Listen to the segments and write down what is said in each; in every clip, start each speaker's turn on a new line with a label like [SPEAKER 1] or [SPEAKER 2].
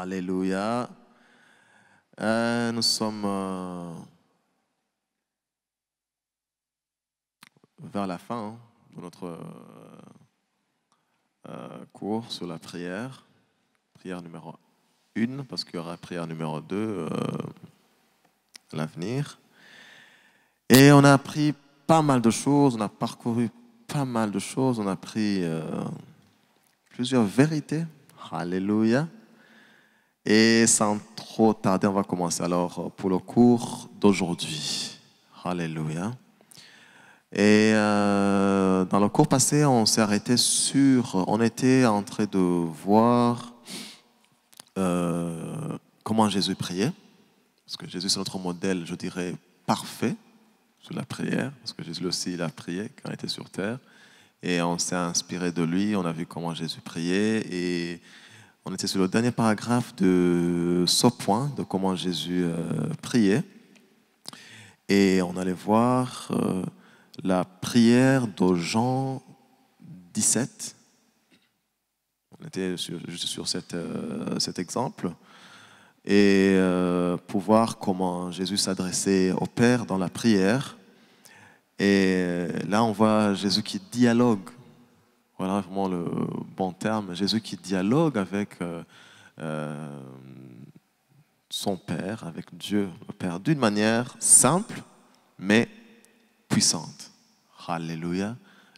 [SPEAKER 1] Alléluia. Euh, nous sommes euh, vers la fin hein, de notre euh, cours sur la prière. Prière numéro 1, parce qu'il y aura prière numéro 2 euh, à l'avenir. Et on a appris pas mal de choses, on a parcouru pas mal de choses, on a appris plusieurs vérités. Alléluia. Et sans trop tarder, on va commencer alors pour le cours d'aujourd'hui. Alléluia. Et euh, dans le cours passé, on s'est arrêté sur, on était en train de voir euh, comment Jésus priait, parce que Jésus c'est notre modèle, je dirais, parfait sur la prière, parce que Jésus aussi il a prié quand il était sur terre, et on s'est inspiré de lui, on a vu comment Jésus priait, et on était sur le dernier paragraphe de ce point, de comment Jésus euh, priait, et on allait voir euh, la prière de Jean 17. On était juste sur euh, cet exemple. Et pour voir comment Jésus s'adressait au Père dans la prière. Et là, on voit Jésus qui dialogue. Voilà vraiment le bon terme. Jésus qui dialogue avec euh, euh, son Père, avec Dieu, le Père, d'une manière simple, mais puissante. Alléluia.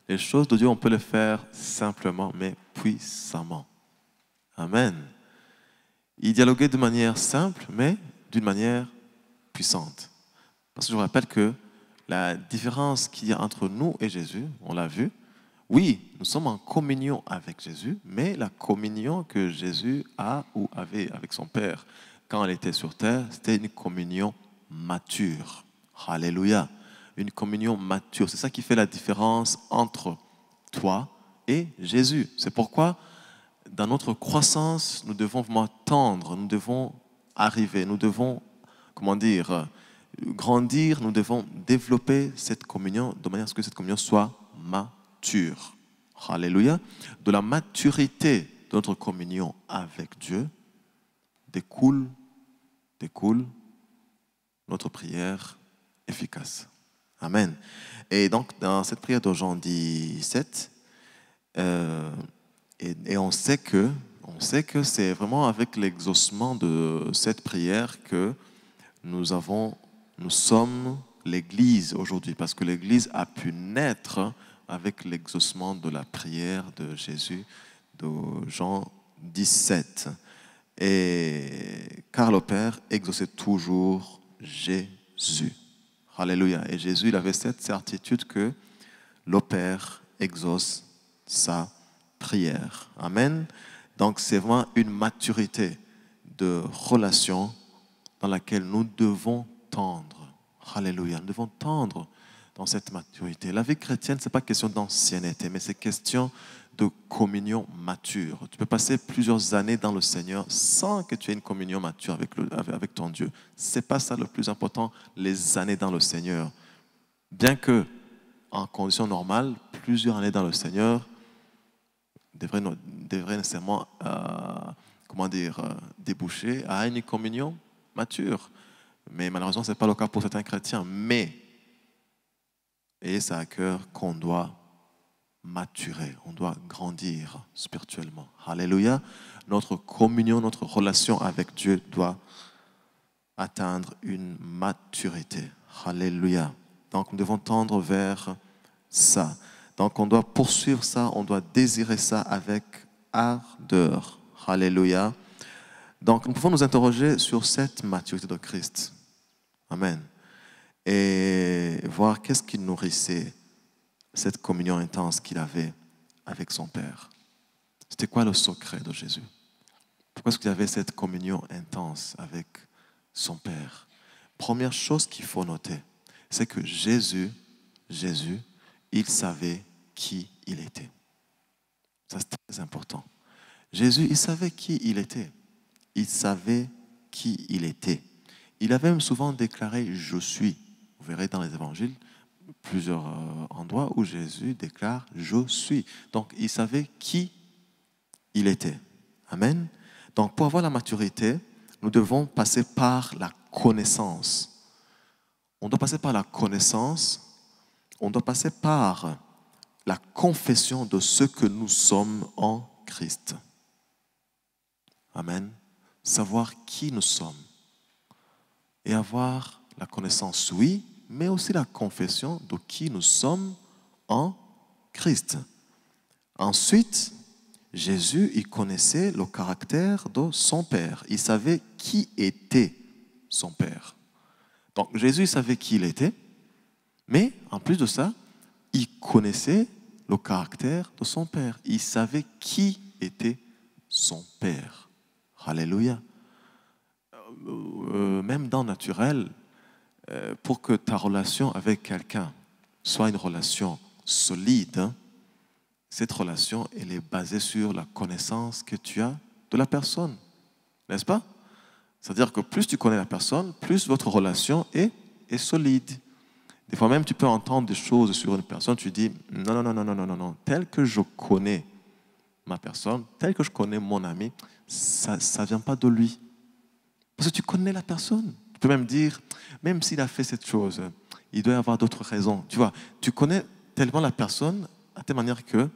[SPEAKER 1] Les choses de Dieu, on peut les faire simplement, mais puissamment. Amen. Il dialoguait de manière simple, mais d'une manière puissante. Parce que je vous rappelle que la différence qu'il y a entre nous et Jésus, on l'a vu, oui, nous sommes en communion avec Jésus, mais la communion que Jésus a ou avait avec son Père quand il était sur terre, c'était une communion mature. Alléluia. Une communion mature. C'est ça qui fait la différence entre toi et Jésus. C'est pourquoi, dans notre croissance, nous devons vraiment tendre, nous devons arriver, nous devons, comment dire, grandir, nous devons développer cette communion de manière à ce que cette communion soit mature. Alléluia. De la maturité de notre communion avec Dieu découle, découle notre prière efficace. Amen. Et donc, dans cette prière de Jean 17, euh, et, et on sait que, on sait que c'est vraiment avec l'exaucement de cette prière que nous avons, nous sommes l'Église aujourd'hui, parce que l'Église a pu naître avec l'exaucement de la prière de Jésus, de Jean 17. Et car le Père exauçait toujours Jésus. Alléluia. Et Jésus, il avait cette certitude que le Père exauce sa prière. Amen. Donc c'est vraiment une maturité de relation dans laquelle nous devons tendre. Alléluia. Nous devons tendre dans cette maturité. La vie chrétienne, ce n'est pas question d'ancienneté, mais c'est question de communion mature. Tu peux passer plusieurs années dans le Seigneur sans que tu aies une communion mature avec, ton Dieu. Ce n'est pas ça le plus important, les années dans le Seigneur. Bien que, en conditions normales, plusieurs années dans le Seigneur devraient nécessairement, euh, comment dire, euh, déboucher à une communion mature. Mais malheureusement, ce n'est pas le cas pour certains chrétiens. Mais, ayez ça à cœur qu'on doit maturer, on doit grandir spirituellement. Alléluia. Notre communion, notre relation avec Dieu doit atteindre une maturité. Alléluia. Donc nous devons tendre vers ça. Donc on doit poursuivre ça, on doit désirer ça avec ardeur. Alléluia. Donc nous pouvons nous interroger sur cette maturité de Christ. Amen. Et voir qu'est-ce qui nourrissait cette communion intense qu'il avait avec son Père. C'était quoi le secret de Jésus? Pourquoi est-ce qu'il avait cette communion intense avec son Père? Première chose qu'il faut noter, c'est que Jésus, Jésus, il savait qui il était. Ça, c'est très important. Jésus, il savait qui il était. Il savait qui il était. Il avait même souvent déclaré Je suis. Vous verrez dans les évangiles plusieurs euh, endroits où Jésus déclare Je suis. Donc il savait qui il était. Amen. Donc pour avoir la maturité, nous devons passer par la connaissance. On doit passer par la connaissance, on doit passer par la confession de ce que nous sommes en Christ. Amen. Savoir qui nous sommes et avoir la connaissance, oui, mais aussi la confession de qui nous sommes en Christ. Ensuite, Jésus, il connaissait le caractère de son Père. Il savait qui était son Père. Donc Jésus savait qui il était, mais en plus de ça, il connaissait le caractère de son Père. Il savait qui était son Père. Alléluia. Euh, même dans naturel, euh, pour que ta relation avec quelqu'un soit une relation solide, hein, cette relation, elle est basée sur la connaissance que tu as de la personne. N'est-ce pas? C'est-à-dire que plus tu connais la personne, plus votre relation est, est solide. Des fois même, tu peux entendre des choses sur une personne, tu dis, non, non, non, non, non, non, non, non, tel que je connais ma personne, tel que je connais mon ami, ça ne vient pas de lui. Parce que tu connais la personne. Peux même dire, même s'il a fait cette chose, il doit y avoir d'autres raisons. Tu vois, tu connais tellement la personne à telle manière que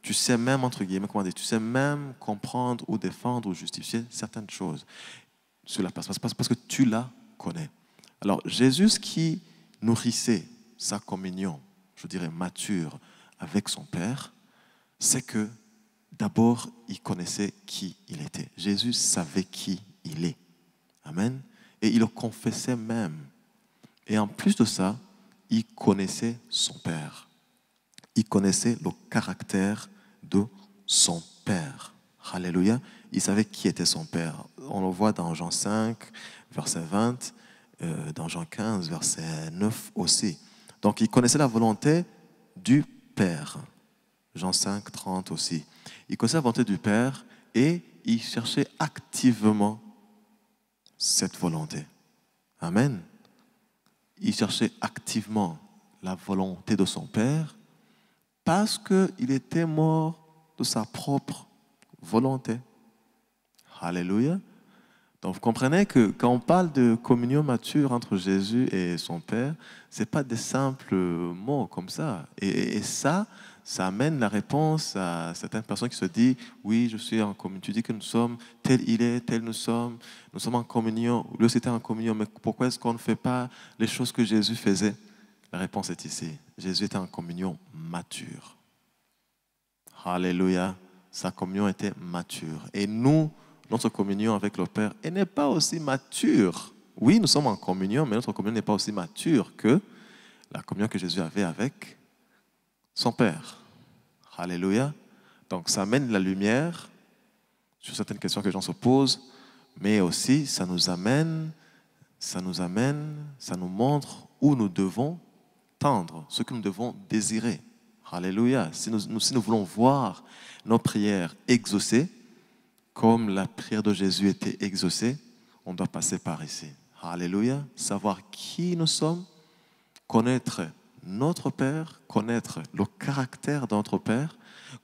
[SPEAKER 1] tu sais même, entre guillemets, comment dire, tu sais même comprendre ou défendre ou justifier certaines choses sur la personne, parce que tu la connais. Alors, Jésus qui nourrissait sa communion, je dirais mature, avec son Père, c'est que d'abord, il connaissait qui il était. Jésus savait qui il est. Amen. Et il le confessait même. Et en plus de ça, il connaissait son Père. Il connaissait le caractère de son Père. Alléluia. Il savait qui était son Père. On le voit dans Jean 5, verset 20, euh, dans Jean 15, verset 9 aussi. Donc il connaissait la volonté du Père. Jean 5, 30 aussi. Il connaissait la volonté du Père et il cherchait activement cette volonté. Amen. Il cherchait activement la volonté de son Père parce qu'il était mort de sa propre volonté. Alléluia. Donc vous comprenez que quand on parle de communion mature entre Jésus et son Père, ce n'est pas des simples mots comme ça. Et, ça, ça amène la réponse à certaines personnes qui se disent, oui, je suis en communion. Tu dis que nous sommes, tel il est, tel nous sommes, nous sommes en communion. Lui c'était en communion, mais pourquoi est-ce qu'on ne fait pas les choses que Jésus faisait? La réponse est ici. Jésus était en communion mature. Alléluia. Sa communion était mature. Et nous, notre communion avec le Père, elle n'est pas aussi mature. Oui, nous sommes en communion, mais notre communion n'est pas aussi mature que la communion que Jésus avait avec son Père. Alléluia. Donc ça amène la lumière sur certaines questions que les gens se posent, mais aussi ça nous amène, ça nous amène, ça nous montre où nous devons tendre, ce que nous devons désirer. Alléluia. Si nous, si nous voulons voir nos prières exaucées, comme la prière de Jésus était exaucée, on doit passer par ici. Alléluia. Savoir qui nous sommes, connaître notre Père, connaître le caractère de notre Père,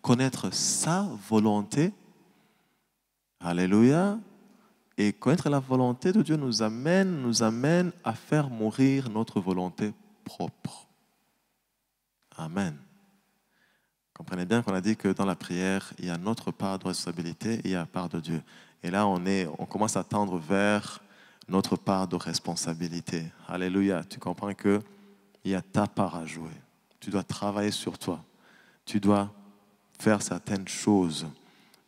[SPEAKER 1] connaître sa volonté. Alléluia. Et connaître la volonté de Dieu nous amène, nous amène à faire mourir notre volonté propre. Amen. Comprenez bien qu'on a dit que dans la prière, il y a notre part de responsabilité et il y a la part de Dieu. Et là, on, est, on commence à tendre vers notre part de responsabilité. Alléluia. Tu comprends qu'il y a ta part à jouer. Tu dois travailler sur toi. Tu dois faire certaines choses.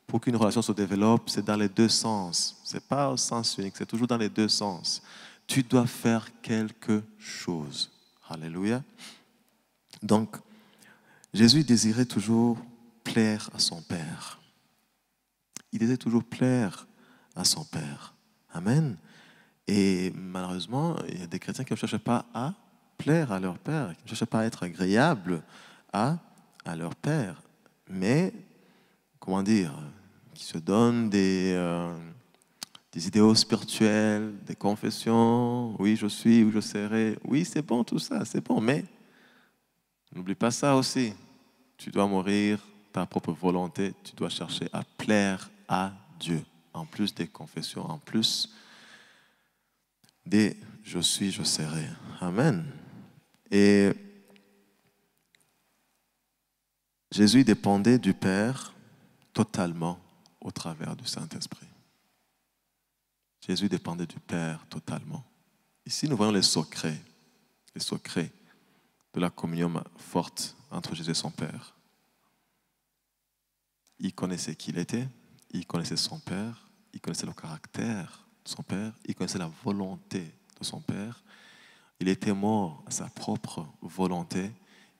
[SPEAKER 1] Pour qu'une relation se développe, c'est dans les deux sens. Ce n'est pas au sens unique, c'est toujours dans les deux sens. Tu dois faire quelque chose. Alléluia. Donc, Jésus désirait toujours plaire à son Père. Il désirait toujours plaire à son Père. Amen. Et malheureusement, il y a des chrétiens qui ne cherchent pas à plaire à leur Père, qui ne cherchent pas à être agréables à, à leur Père. Mais, comment dire, qui se donnent des, euh, des idéaux spirituels, des confessions, oui, je suis, oui, je serai. Oui, c'est bon tout ça, c'est bon, mais N'oublie pas ça aussi. Tu dois mourir ta propre volonté. Tu dois chercher à plaire à Dieu. en plus des confessions, en plus des je suis, je serai. Amen. Et Jésus dépendait du Père totalement au travers du Saint-Esprit. Jésus dépendait du Père totalement. Ici, nous voyons les secrets, les secrets de la communion forte entre Jésus et son Père. Il connaissait qui il était, il connaissait son Père, il connaissait le caractère de son Père, il connaissait la volonté de son Père. Il était mort à sa propre volonté.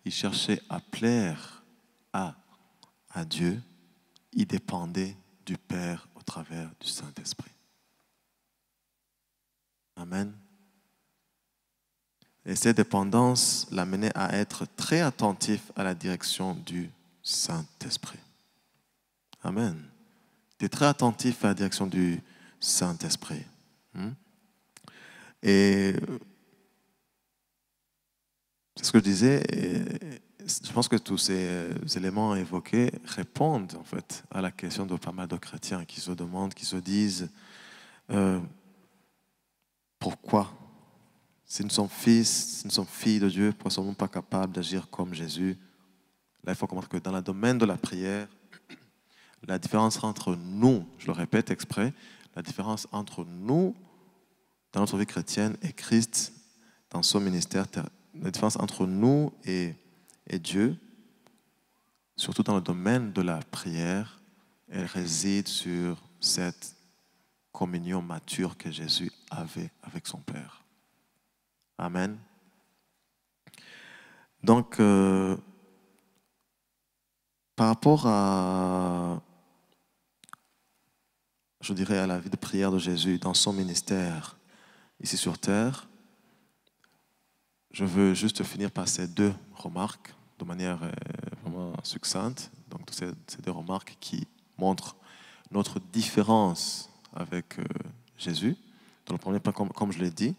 [SPEAKER 1] Il cherchait à plaire à, Dieu. Il dépendait du Père au travers du Saint-Esprit. Amen. Et cette dépendance l'amenait à être très attentif à la direction du Saint-Esprit. Amen. Tu es très attentif à la direction du Saint-Esprit. Hmm? Et c'est ce que je disais. je pense que tous ces éléments évoqués répondent en fait à la question de pas mal de chrétiens qui se demandent, qui se disent euh, pourquoi? Si nous sommes fils, si nous sommes filles de Dieu, pourquoi sommes-nous pas capables d'agir comme Jésus? Là, il faut comprendre que dans le domaine de la prière, la différence entre nous, je le répète exprès, la différence entre nous dans notre vie chrétienne et Christ dans son ministère, la différence entre nous et, Dieu, surtout dans le domaine de la prière, elle réside sur cette communion mature que Jésus avait avec son Père. Amen. Donc, euh, par rapport à, je dirais, à la vie de prière de Jésus dans son ministère ici sur terre, je veux juste finir par ces deux remarques de manière euh, vraiment succincte. Donc, ces, deux remarques qui montrent notre différence avec euh, Jésus. Dans le premier point, comme je l'ai dit,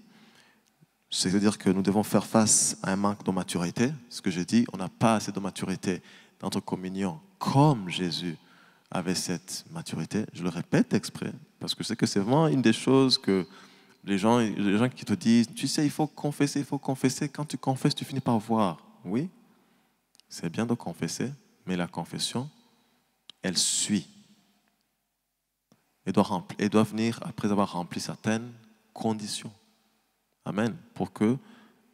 [SPEAKER 1] c'est-à-dire que nous devons faire face à un manque de maturité. Ce que je dis, on n'a pas assez de maturité dans notre communion comme Jésus avait cette maturité. Je le répète exprès, parce que que c'est vraiment une des choses que les gens, les gens qui te disent, tu sais, il faut confesser, il faut confesser. Quand tu confesses, tu finis par voir. Oui, c'est bien de confesser, mais la confession, elle suit. Elle doit, elle doit venir après avoir rempli certaines conditions. Amen. Pour que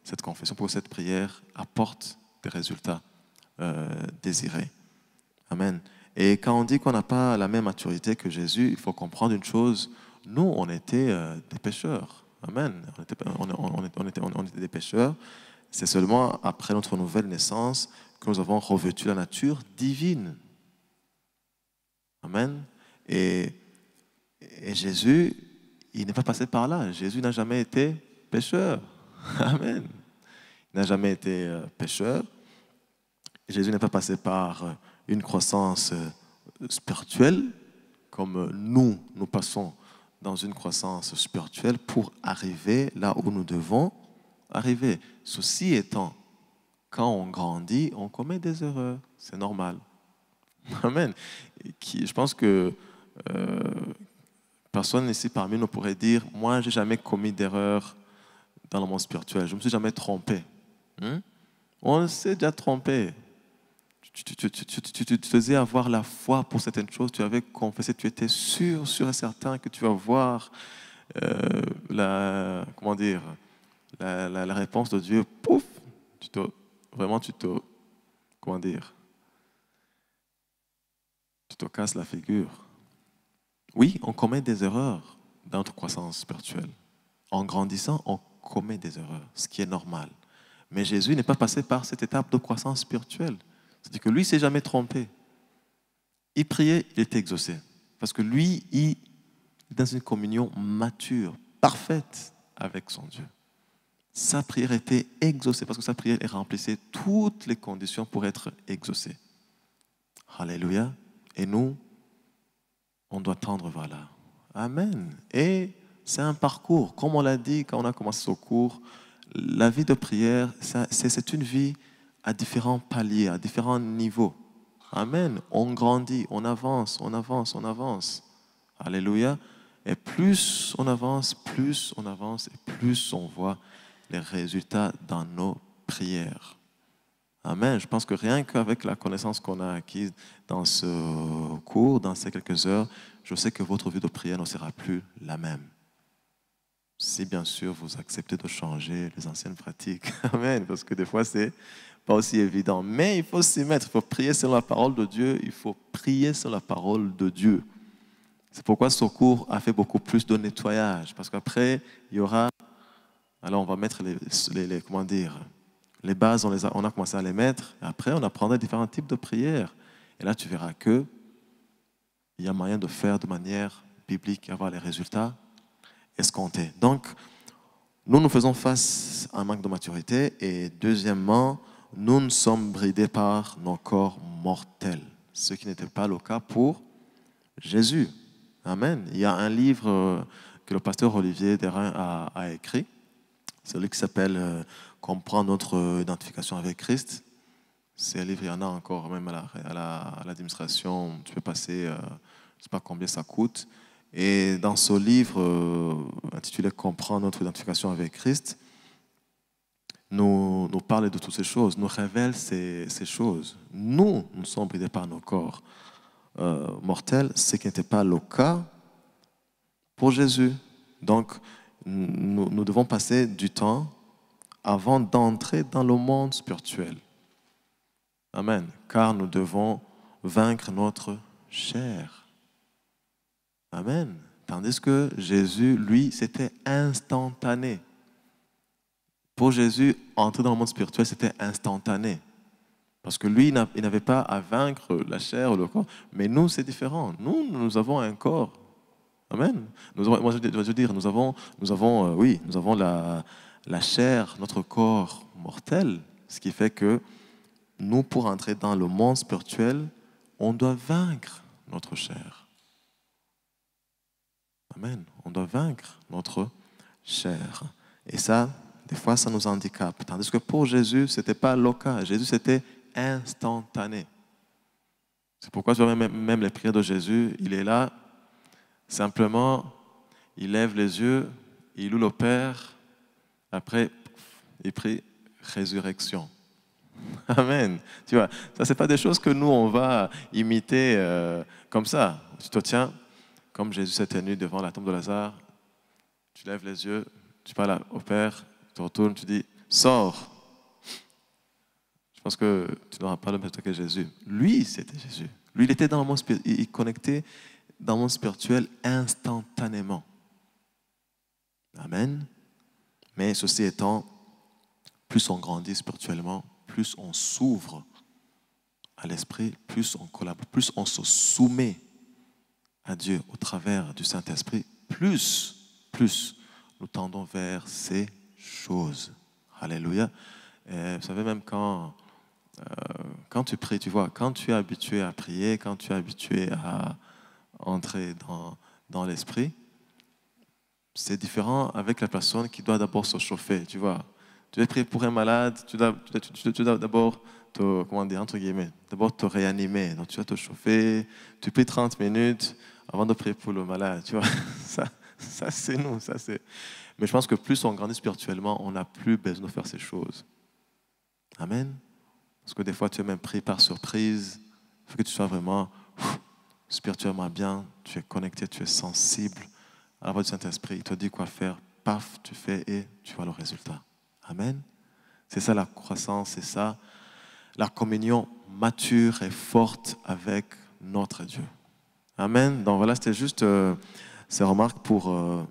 [SPEAKER 1] cette confession, pour que cette prière apporte des résultats euh, désirés. Amen. Et quand on dit qu'on n'a pas la même maturité que Jésus, il faut comprendre une chose. Nous, on était euh, des pécheurs. Amen. On était, on, était, on était des pécheurs. C'est seulement après notre nouvelle naissance que nous avons revêtu la nature divine. Amen. Et, et Jésus, il n'est pas passé par là. Jésus n'a jamais été pécheur. Amen. Il n'a jamais été euh, pécheur. Jésus n'est pas passé par euh, une croissance spirituelle comme nous, nous passons dans une croissance spirituelle pour arriver là où nous devons arriver. Ceci étant, quand on grandit, on commet des erreurs. C'est normal. Amen. Je pense que personne ici parmi nous pourrait dire, moi, j'ai jamais commis d'erreur dans le monde spirituel. Je ne me suis jamais trompé. Hmm? On s'est déjà trompé. Tu, te faisais avoir la foi pour certaines choses, tu avais confessé, tu étais sûr, sûr et certain que tu vas voir euh, la, comment dire, la, réponse de Dieu. Pouf, tu te, vraiment, tu te, comment dire, tu te casses la figure. Oui, on commet des erreurs dans notre croissance spirituelle. En grandissant, on commet des erreurs, ce qui est normal. Mais Jésus n'est pas passé par cette étape de croissance spirituelle. C'est-à-dire que lui, il s'est jamais trompé. Il priait, il était exaucé. Parce que lui, il est dans une communion mature, parfaite avec son Dieu. Sa prière était exaucée parce que sa prière remplissait toutes les conditions pour être exaucée. Alléluia. Et nous, on doit tendre vers là. Amen. Et c'est un parcours. Comme on l'a dit quand on a commencé ce cours, la vie de prière, c'est une vie à différents paliers, à différents niveaux. Amen. On grandit, on avance, on avance, on avance. Alléluia. Et plus on avance, plus on avance et plus on voit les résultats dans nos prières. Amen. Je pense que rien qu'avec la connaissance qu'on a acquise dans ce cours, dans ces quelques heures, je sais que votre vie de prière ne sera plus la même. Si bien sûr vous acceptez de changer les anciennes pratiques. Amen. Parce que des fois, c'est pas aussi évident. Mais il faut s'y mettre. Il faut prier selon la parole de Dieu. Il faut prier selon la parole de Dieu. C'est pourquoi ce cours a fait beaucoup plus de nettoyage. Parce qu'après, il y aura. Alors, on va mettre les, comment dire, les bases, on, a, commencé à les mettre. Et après, on apprendra différents types de prières. Et là, tu verras que il y a moyen de faire de manière biblique avoir les résultats escomptés. Donc, nous, nous faisons face à un manque de maturité. Et deuxièmement, nous ne sommes bridés par nos corps mortels, ce qui n'était pas le cas pour Jésus. Amen. Il y a un livre euh, que le pasteur Olivier Derain a, écrit, celui qui s'appelle euh, Comprendre notre identification avec Christ. C'est un livre, il y en a encore même à l'administration. tu peux passer, euh, je ne sais pas combien ça coûte. Et dans ce livre intitulé Comprendre notre identification avec Christ, nous, nous parle de toutes ces choses, nous révèle ces, choses. Nous, nous sommes bridés par nos corps euh, mortels, ce qui n'était pas le cas pour Jésus. Donc, nous, nous devons passer du temps avant d'entrer dans le monde spirituel. Amen. Car nous devons vaincre notre chair. Amen. Tandis que Jésus, lui, c'était instantané. Pour Jésus, entrer dans le monde spirituel, c'était instantané. Parce que lui, il n'avait pas à vaincre la chair ou le corps. Mais nous, c'est différent. Nous, nous avons un corps. Amen. Moi, je veux dire, nous avons, nous avons euh, oui, nous avons la, la chair, notre corps mortel, ce qui fait que nous, pour entrer dans le monde spirituel, on doit vaincre notre chair. Amen. On doit vaincre notre chair. Et ça, des fois, ça nous handicape. Tandis que pour Jésus, ce n'était pas local. Jésus, c'était instantané. C'est pourquoi je même, même les prières de Jésus. Il est là, simplement, il lève les yeux, il loue le Père. Après, il prie résurrection. Amen. Tu vois, ça, c'est pas des choses que nous, on va imiter euh, comme ça. Tu te tiens, comme Jésus s'est tenu devant la tombe de Lazare, tu lèves les yeux, tu parles au Père, tu retournes, tu dis, sors. Je pense que tu n'auras pas le même que Jésus. Lui, c'était Jésus. Lui, il était dans le monde il connectait dans le monde spirituel instantanément. Amen. Mais ceci étant, plus on grandit spirituellement, plus on s'ouvre à l'esprit, plus on collabore, plus on se soumet à Dieu au travers du Saint-Esprit, plus, plus nous tendons vers ces choses. Alléluia. vous savez, même quand, euh, quand tu pries, tu vois, quand tu es habitué à prier, quand tu es habitué à entrer dans, dans l'esprit, c'est différent avec la personne qui doit d'abord se chauffer, tu vois. Tu dois prier pour un malade, tu dois, d'abord te, comment dire, entre guillemets, d'abord te réanimer. Donc tu dois te chauffer, tu pries 30 minutes avant de prier pour le malade, tu vois. Ça, ça c'est nous, ça c'est... Mais je pense que plus on grandit spirituellement, on n'a plus besoin de faire ces choses. Amen. Parce que des fois, tu es même pris par surprise. Il faut que tu sois vraiment spirituellement bien, tu es connecté, tu es sensible à la voix du Saint-Esprit. Il te dit quoi faire, paf, tu fais et tu vois le résultat. Amen. C'est ça la croissance, c'est ça la communion mature et forte avec notre Dieu. Amen. Donc voilà, c'était juste euh, ces remarques pour... Euh,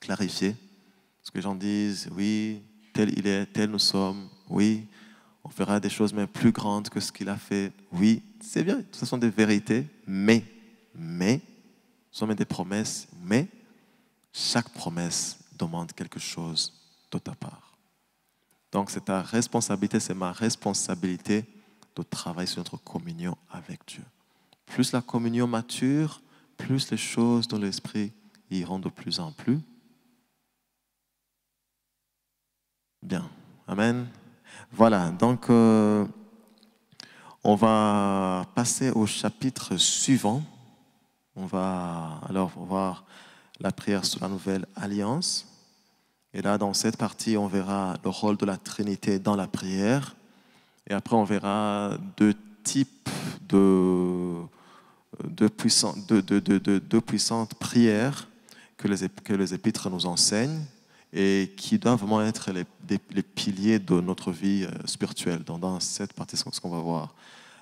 [SPEAKER 1] clarifier. Ce que les gens disent, oui, tel il est, tel nous sommes, oui, on fera des choses même plus grandes que ce qu'il a fait. Oui, c'est bien, ce sont des vérités, mais, mais, ce sont des promesses, mais chaque promesse demande quelque chose de ta part. Donc c'est ta responsabilité, c'est ma responsabilité de travailler sur notre communion avec Dieu. Plus la communion mature, plus les choses dans l'esprit iront de plus en plus Bien. Amen. Voilà, donc euh, on va passer au chapitre suivant. on va alors voir la prière sur la nouvelle alliance. Et là, dans cette partie, on verra le rôle de la Trinité dans la prière. Et après, on verra deux types de, puissantes, prières que les épîtres nous enseignent et qui doivent vraiment être les, piliers de notre vie euh, spirituelle. Dans, cette partie, ce qu'on va voir.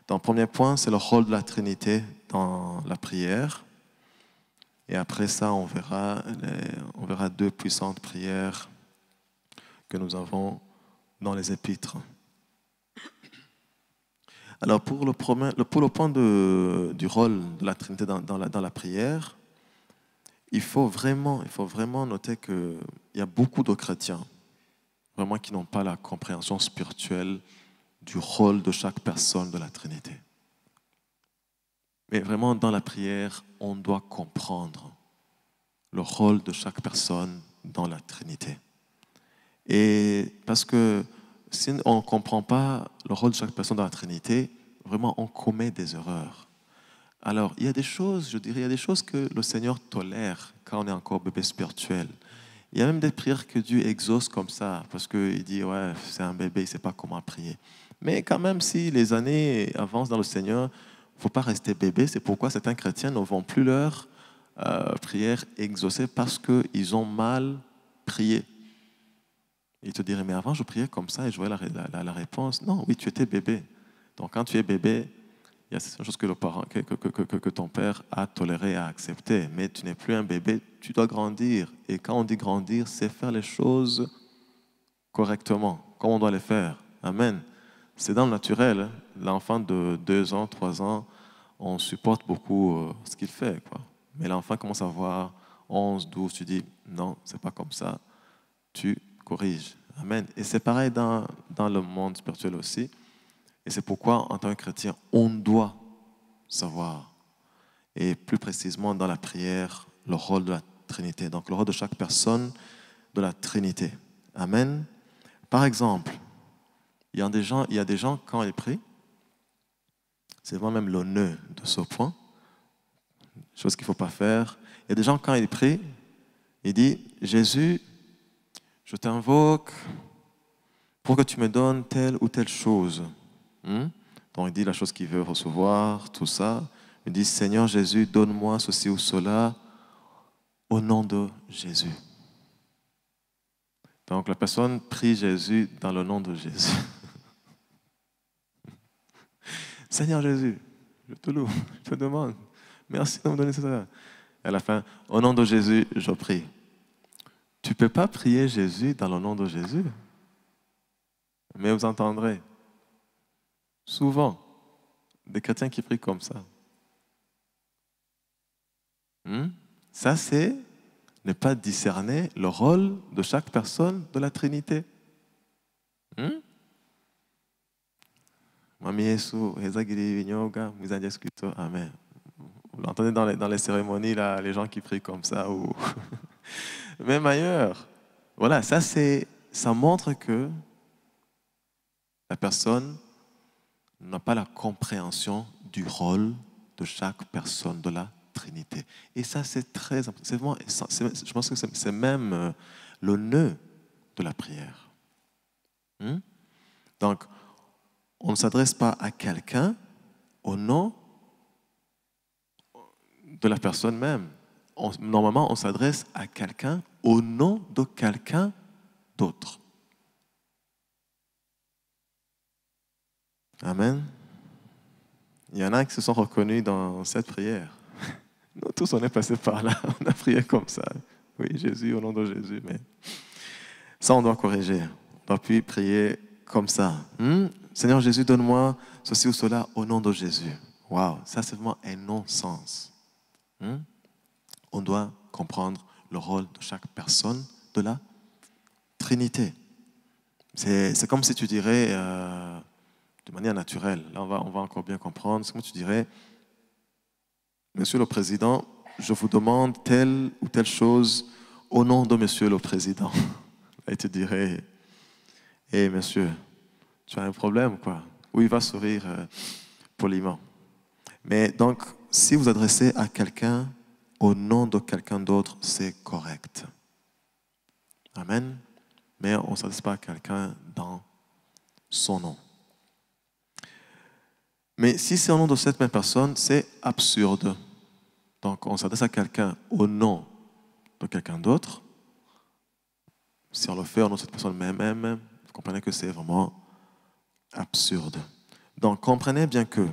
[SPEAKER 1] Dans le premier point, c'est le rôle de la Trinité dans la prière. Et après ça, on verra, on verra deux puissantes prières que nous avons dans les épîtres. Alors, pour le, pour le point du rôle de la Trinité dans, la, dans la prière, il faut vraiment, noter qu'il y a beaucoup de chrétiens vraiment qui n'ont pas la compréhension spirituelle du rôle de chaque personne de la Trinité. Mais vraiment, dans la prière, on doit comprendre le rôle de chaque personne dans la Trinité. Et parce que si on ne comprend pas le rôle de chaque personne dans la Trinité, vraiment, on commet des erreurs. Alors, il y a des choses, je dirais, il y a des choses que le Seigneur tolère quand on est encore bébé spirituel. Il y a même des prières que Dieu exauce comme ça, parce qu'il dit, ouais, c'est un bébé, il ne sait pas comment prier. Mais quand même, si les années avancent dans le Seigneur, il ne faut pas rester bébé. C'est pourquoi certains chrétiens ne vont plus leur euh, prière exaucée parce qu'ils ont mal prié. Ils te diraient, mais avant, je priais comme ça et je voyais la, la réponse. Non, oui, tu étais bébé. Donc, quand tu es bébé, il y a certaines choses que, le parent, ton père a toléré, a accepté, mais tu n'es plus un bébé, tu dois grandir. Et quand on dit grandir, c'est faire les choses correctement, comme on doit les faire. Amen. C'est dans le naturel. Hein. L'enfant de 2 ans, 3 ans, on supporte beaucoup euh, ce qu'il fait. Quoi. Mais l'enfant commence à avoir 11, 12, tu dis non, c'est pas comme ça. Tu corriges. Amen. Et c'est pareil dans, dans le monde spirituel aussi. Et c'est pourquoi, en tant que chrétien, on doit savoir, et plus précisément dans la prière, le rôle de la Trinité. Donc, le rôle de chaque personne de la Trinité. Amen. Par exemple, il y a des gens, il y a des gens quand ils prient, c'est vraiment même le nœud de ce point, chose qu'il ne faut pas faire. Il y a des gens quand ils prient, ils disent Jésus, je t'invoque pour que tu me donnes telle ou telle chose. Hmm? Donc il dit la chose qu'il veut recevoir, tout ça. Il dit Seigneur Jésus, donne-moi ceci ou cela au nom de Jésus. Donc la personne prie Jésus dans le nom de Jésus. Seigneur Jésus, je te loue, je te demande, merci de me donner ça. À la fin, au nom de Jésus, je prie. Tu ne peux pas prier Jésus dans le nom de Jésus? Mais vous entendrez, souvent des chrétiens qui prient comme ça. Hmm? Ça, c'est ne pas discerner le rôle de chaque personne de la Trinité. Hmm? Amen. Vous l'entendez dans les, dans les cérémonies, là, les gens qui prient comme ça, ou même ailleurs. Voilà, ça, ça montre que la personne n'a pas la compréhension du rôle de chaque personne de la Trinité. Et ça, c'est très important. Je pense que c'est même euh, le nœud de la prière. Hmm? Donc, on ne s'adresse pas à quelqu'un au nom de la personne même. normalement, on s'adresse à quelqu'un au nom de quelqu'un d'autre. Amen. Il y en a qui se sont reconnus dans cette prière. Nous tous, on est passés par là. On a prié comme ça. Oui, Jésus, au nom de Jésus. Mais ça, on doit corriger. On doit plus prier comme ça. Hmm? Seigneur Jésus, donne-moi ceci ou cela au nom de Jésus. Waouh, ça, c'est vraiment un non-sens. Hmm? On doit comprendre le rôle de chaque personne de la Trinité. C'est comme si tu dirais. Euh, de manière naturelle. Là, on va, encore bien comprendre. C'est comme tu dirais, Monsieur le Président, je vous demande telle ou telle chose au nom de Monsieur le Président. Te dirait, hé Monsieur, tu as un problème, quoi? Ou il va sourire euh, poliment. Mais donc, si vous adressez à quelqu'un au nom de quelqu'un d'autre, c'est correct. Amen. Mais on ne s'adresse pas à quelqu'un dans son nom. Mais si c'est au nom de cette même personne, c'est absurde. Donc on s'adresse à quelqu'un au nom de quelqu'un d'autre. Si on le fait au nom de cette personne même, vous comprenez que c'est vraiment absurde. Donc comprenez bien que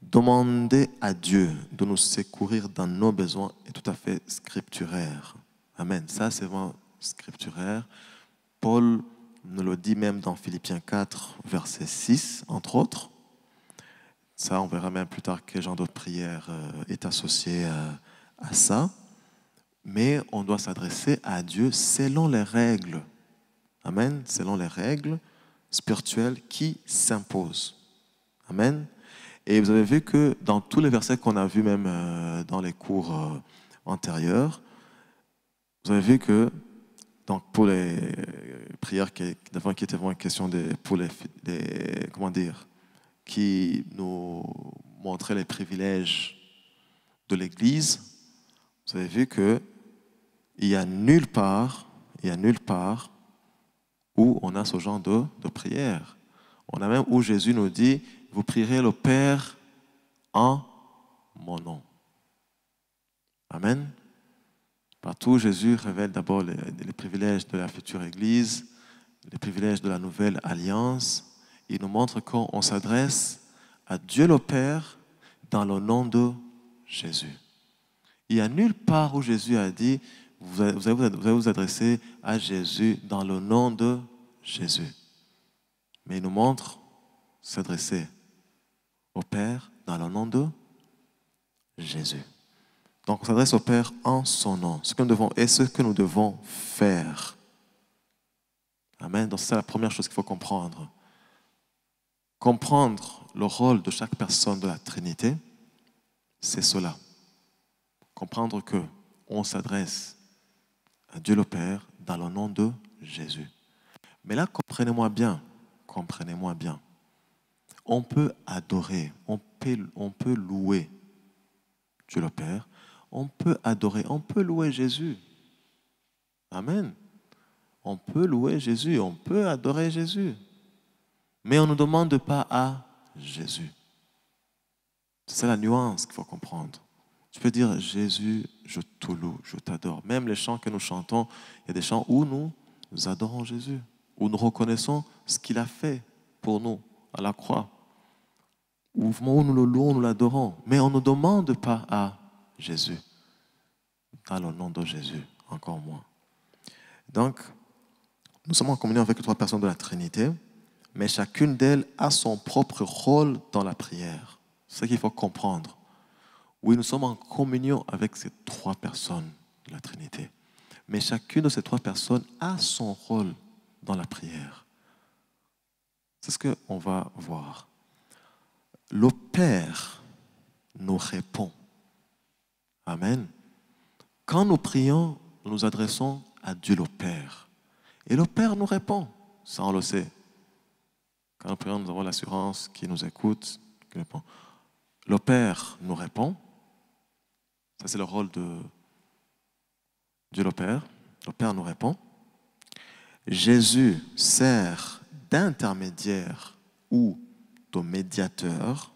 [SPEAKER 1] demander à Dieu de nous secourir dans nos besoins est tout à fait scripturaire. Amen. Ça, c'est vraiment scripturaire. Paul nous le dit même dans Philippiens 4, verset 6, entre autres. Ça, on verra même plus tard quel genre de prière euh, est associé euh, à ça. Mais on doit s'adresser à Dieu selon les règles. Amen. Selon les règles spirituelles qui s'imposent. Amen. Et vous avez vu que dans tous les versets qu'on a vus, même euh, dans les cours antérieurs, vous avez vu que donc pour les prières qui, qui étaient vraiment une question de, pour les, comment dire, qui nous montrait les privilèges de l'Église, vous avez vu que il n'y a nulle part, il y a nulle part où on a ce genre de, prière. On a même où Jésus nous dit, vous prierez le Père en mon nom. Amen. Partout, Jésus révèle d'abord les, privilèges de la future Église, les privilèges de la nouvelle alliance, il nous montre qu'on s'adresse à Dieu le Père dans le nom de Jésus. Il n'y a nulle part où Jésus a dit, vous allez vous adresser à Jésus dans le nom de Jésus. Mais il nous montre s'adresser au Père dans le nom de Jésus. Donc on s'adresse au Père en son nom, ce que nous devons, et ce que nous devons faire. Amen. Donc c'est la première chose qu'il faut comprendre comprendre le rôle de chaque personne de la Trinité, c'est cela. Comprendre que on s'adresse à Dieu le Père dans le nom de Jésus. Mais là, comprenez-moi bien, comprenez-moi bien. On peut adorer, on peut, on peut louer Dieu le Père, on peut adorer, on peut louer Jésus. Amen. On peut louer Jésus, on peut adorer Jésus. Mais on ne demande pas à Jésus. C'est la nuance qu'il faut comprendre. Tu peux dire, Jésus, je te loue, je t'adore. Même les chants que nous chantons, il y a des chants où nous, adorons Jésus, où nous reconnaissons ce qu'il a fait pour nous à la croix. Où nous le louons, nous l'adorons. Mais on ne demande pas à Jésus. Dans le nom de Jésus, encore moins. Donc, nous sommes en communion avec les trois personnes de la Trinité mais chacune d'elles a son propre rôle dans la prière. C'est ce qu'il faut comprendre. Oui, nous sommes en communion avec ces trois personnes de la Trinité, mais chacune de ces trois personnes a son rôle dans la prière. C'est ce qu'on va voir. Le Père nous répond. Amen. Quand nous prions, nous nous adressons à Dieu le Père. Et le Père nous répond. Ça, on le sait. Quand prions, nous avons l'assurance qui nous écoute. Le Père nous répond. Ça, c'est le rôle de Dieu le Père. Le Père nous répond. Jésus sert d'intermédiaire ou de médiateur.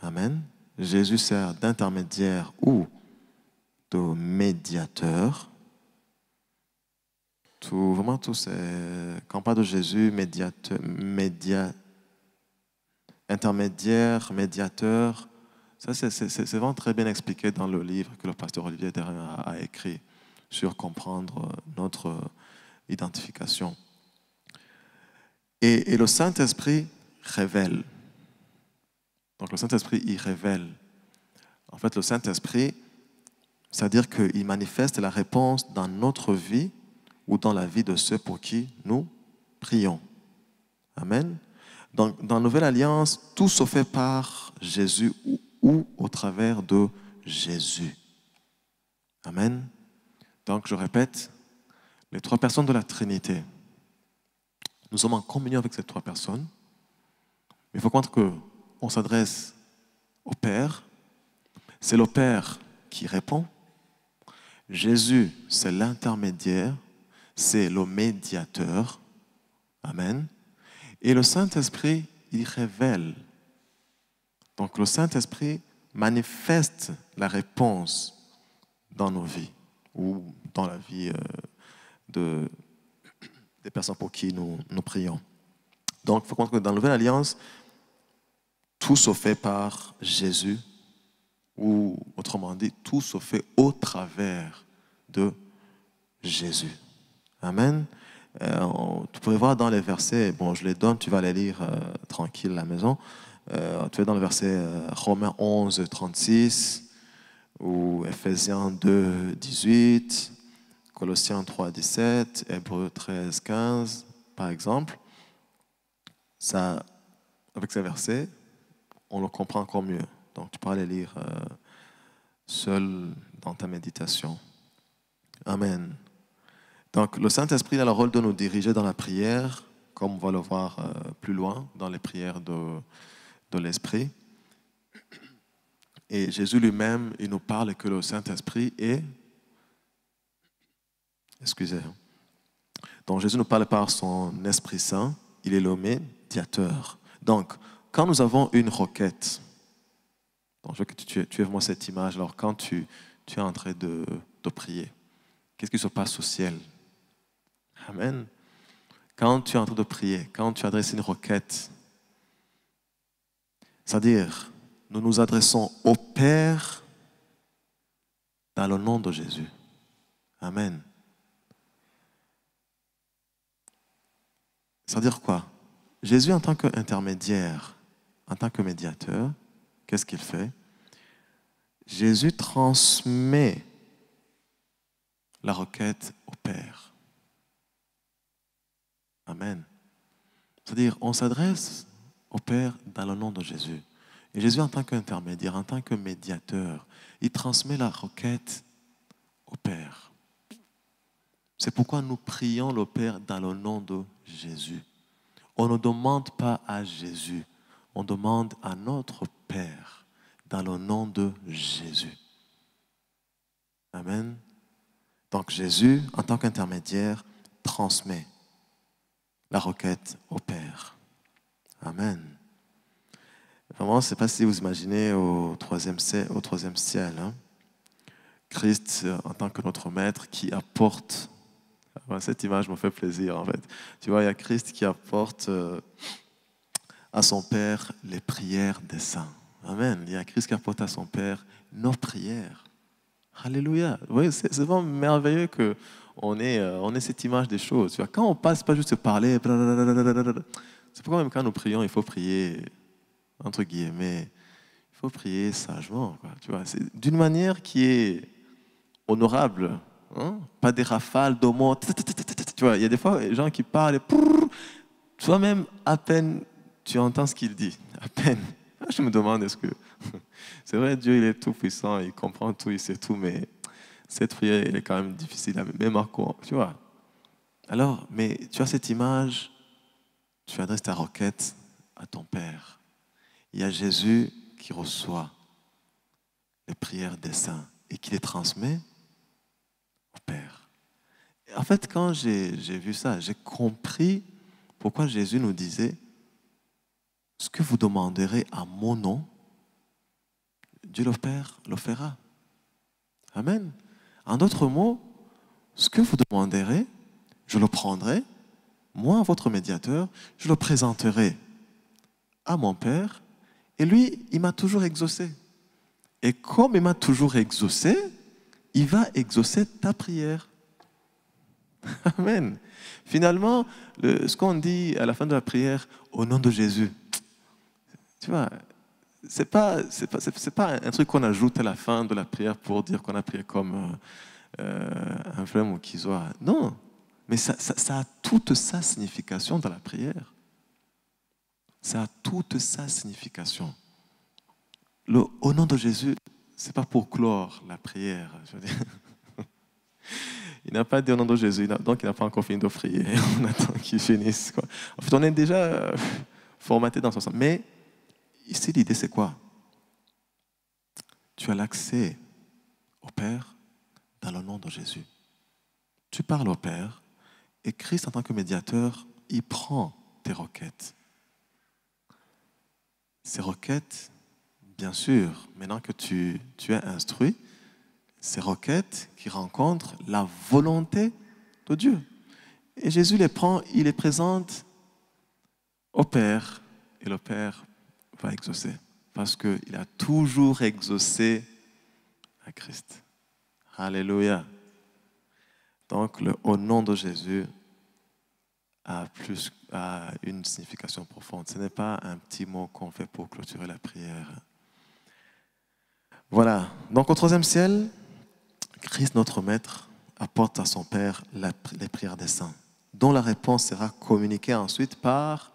[SPEAKER 1] Amen. Jésus sert d'intermédiaire ou de médiateur vraiment tout, c'est quand on parle de Jésus, médiateur, média, intermédiaire, médiateur, ça c'est vraiment très bien expliqué dans le livre que le pasteur Olivier a, écrit sur comprendre notre identification. Et, et le Saint-Esprit révèle. Donc le Saint-Esprit, il révèle. En fait, le Saint-Esprit, c'est-à-dire qu'il manifeste la réponse dans notre vie ou dans la vie de ceux pour qui nous prions. Amen. Donc, dans la Nouvelle Alliance, tout se fait par Jésus ou, au travers de Jésus. Amen. Donc, je répète, les trois personnes de la Trinité, nous sommes en communion avec ces trois personnes. Il faut comprendre qu'on s'adresse au Père. C'est le Père qui répond. Jésus, c'est l'intermédiaire, c'est le médiateur. Amen. Et le Saint-Esprit, il révèle. Donc le Saint-Esprit manifeste la réponse dans nos vies ou dans la vie euh, de, des personnes pour qui nous, nous prions. Donc, il faut comprendre que dans la Nouvelle Alliance, tout se fait par Jésus, ou autrement dit, tout se fait au travers de Jésus. Amen. Euh, tu pourrais voir dans les versets, bon, je les donne, tu vas les lire euh, tranquille à la maison. Euh, tu es dans le verset Romains 11, 36, ou Ephésiens 2, 18, Colossiens 3, 17, Hébreux 13, 15, par exemple. Ça, avec ces versets, on le comprend encore mieux. Donc tu pourras les lire euh, seul dans ta méditation. Amen. Donc le Saint-Esprit a le rôle de nous diriger dans la prière, comme on va le voir euh, plus loin dans les prières de, l'Esprit. Et Jésus lui-même, il nous parle que le Saint-Esprit est... Excusez. Donc Jésus nous parle par son Esprit Saint, il est le médiateur. Donc, quand nous avons une requête, donc je veux que tu, moi cette image, alors quand tu, tu es en train de, de prier, qu'est-ce qui se passe au ciel? Amen. Quand tu es en train de prier, quand tu adresses une requête, c'est-à-dire, nous nous adressons au Père dans le nom de Jésus. Amen. C'est-à-dire quoi? Jésus en tant qu'intermédiaire, en tant que médiateur, qu'est-ce qu'il fait? Jésus transmet la requête au Père. Amen. C'est-à-dire, on s'adresse au Père dans le nom de Jésus. Et Jésus, en tant qu'intermédiaire, en tant que médiateur, il transmet la requête au Père. C'est pourquoi nous prions le Père dans le nom de Jésus. On ne demande pas à Jésus, on demande à notre Père dans le nom de Jésus. Amen. Donc Jésus, en tant qu'intermédiaire, transmet la requête au Père. Amen. Vraiment, je ne sais pas si vous imaginez au troisième, ciel, hein. Christ en tant que notre maître qui apporte cette image me fait plaisir en fait. Tu vois, il y a Christ qui apporte euh, à son Père les prières des saints. Amen. Il y a Christ qui apporte à son Père nos prières. Alléluia. Oui, c'est vraiment merveilleux que on ait, euh, on ait cette image des choses. Tu vois, quand on passe pas juste parler, c'est pourquoi même quand nous prions, il faut prier entre guillemets, il faut prier sagement. tu vois, c'est d'une manière qui est honorable Hein? Pas des rafales vois, il y a des fois des gens qui parlent toi-même, à peine tu entends ce qu'il dit. À peine. Je me demande, est-ce que. C'est vrai, Dieu, il est tout puissant, il comprend tout, il sait tout, mais cette prière, elle est quand même difficile, même à Tu vois. Alors, mais tu as cette image, tu adresses ta requête à ton Père. Il y a Jésus qui reçoit les prières des saints et qui les transmet Père. En fait, quand j'ai vu ça, j'ai compris pourquoi Jésus nous disait, ce que vous demanderez à mon nom, Dieu le Père le fera. Amen. En d'autres mots, ce que vous demanderez, je le prendrai, moi, votre médiateur, je le présenterai à mon Père, et lui, il m'a toujours exaucé. Et comme il m'a toujours exaucé, il va exaucer ta prière. Amen. Finalement, ce qu'on dit à la fin de la prière, au nom de Jésus, tu vois, c'est pas, c'est pas, pas un truc qu'on ajoute à la fin de la prière pour dire qu'on a prié comme euh, un flemme ou soit. Non, mais ça, ça, a toute sa signification dans la prière. Ça a toute sa signification. Au nom de Jésus, c'est pas pour clore la prière. Il n'a pas dit au nom de Jésus, donc il n'a pas encore fini prier. On attend qu'il finisse. En fait, on est déjà euh, formaté dans ce sens. Mais ici, l'idée, c'est quoi? Tu as l'accès au Père dans le nom de Jésus. Tu parles au Père et Christ, en tant que médiateur, il prend tes requêtes. Ces requêtes, bien sûr, maintenant que tu, es instruit, ces requêtes qui rencontrent la volonté de Dieu. Et Jésus les prend, il les présente au Père, et le Père va exaucer, parce qu'il a toujours exaucé à Christ. Alléluia. Donc, le au nom de Jésus a, plus, a une signification profonde. Ce n'est pas un petit mot qu'on fait pour clôturer la prière. Voilà. Donc, au troisième ciel, Christ, notre Maître, apporte à son Père les prières des saints, dont la réponse sera communiquée ensuite par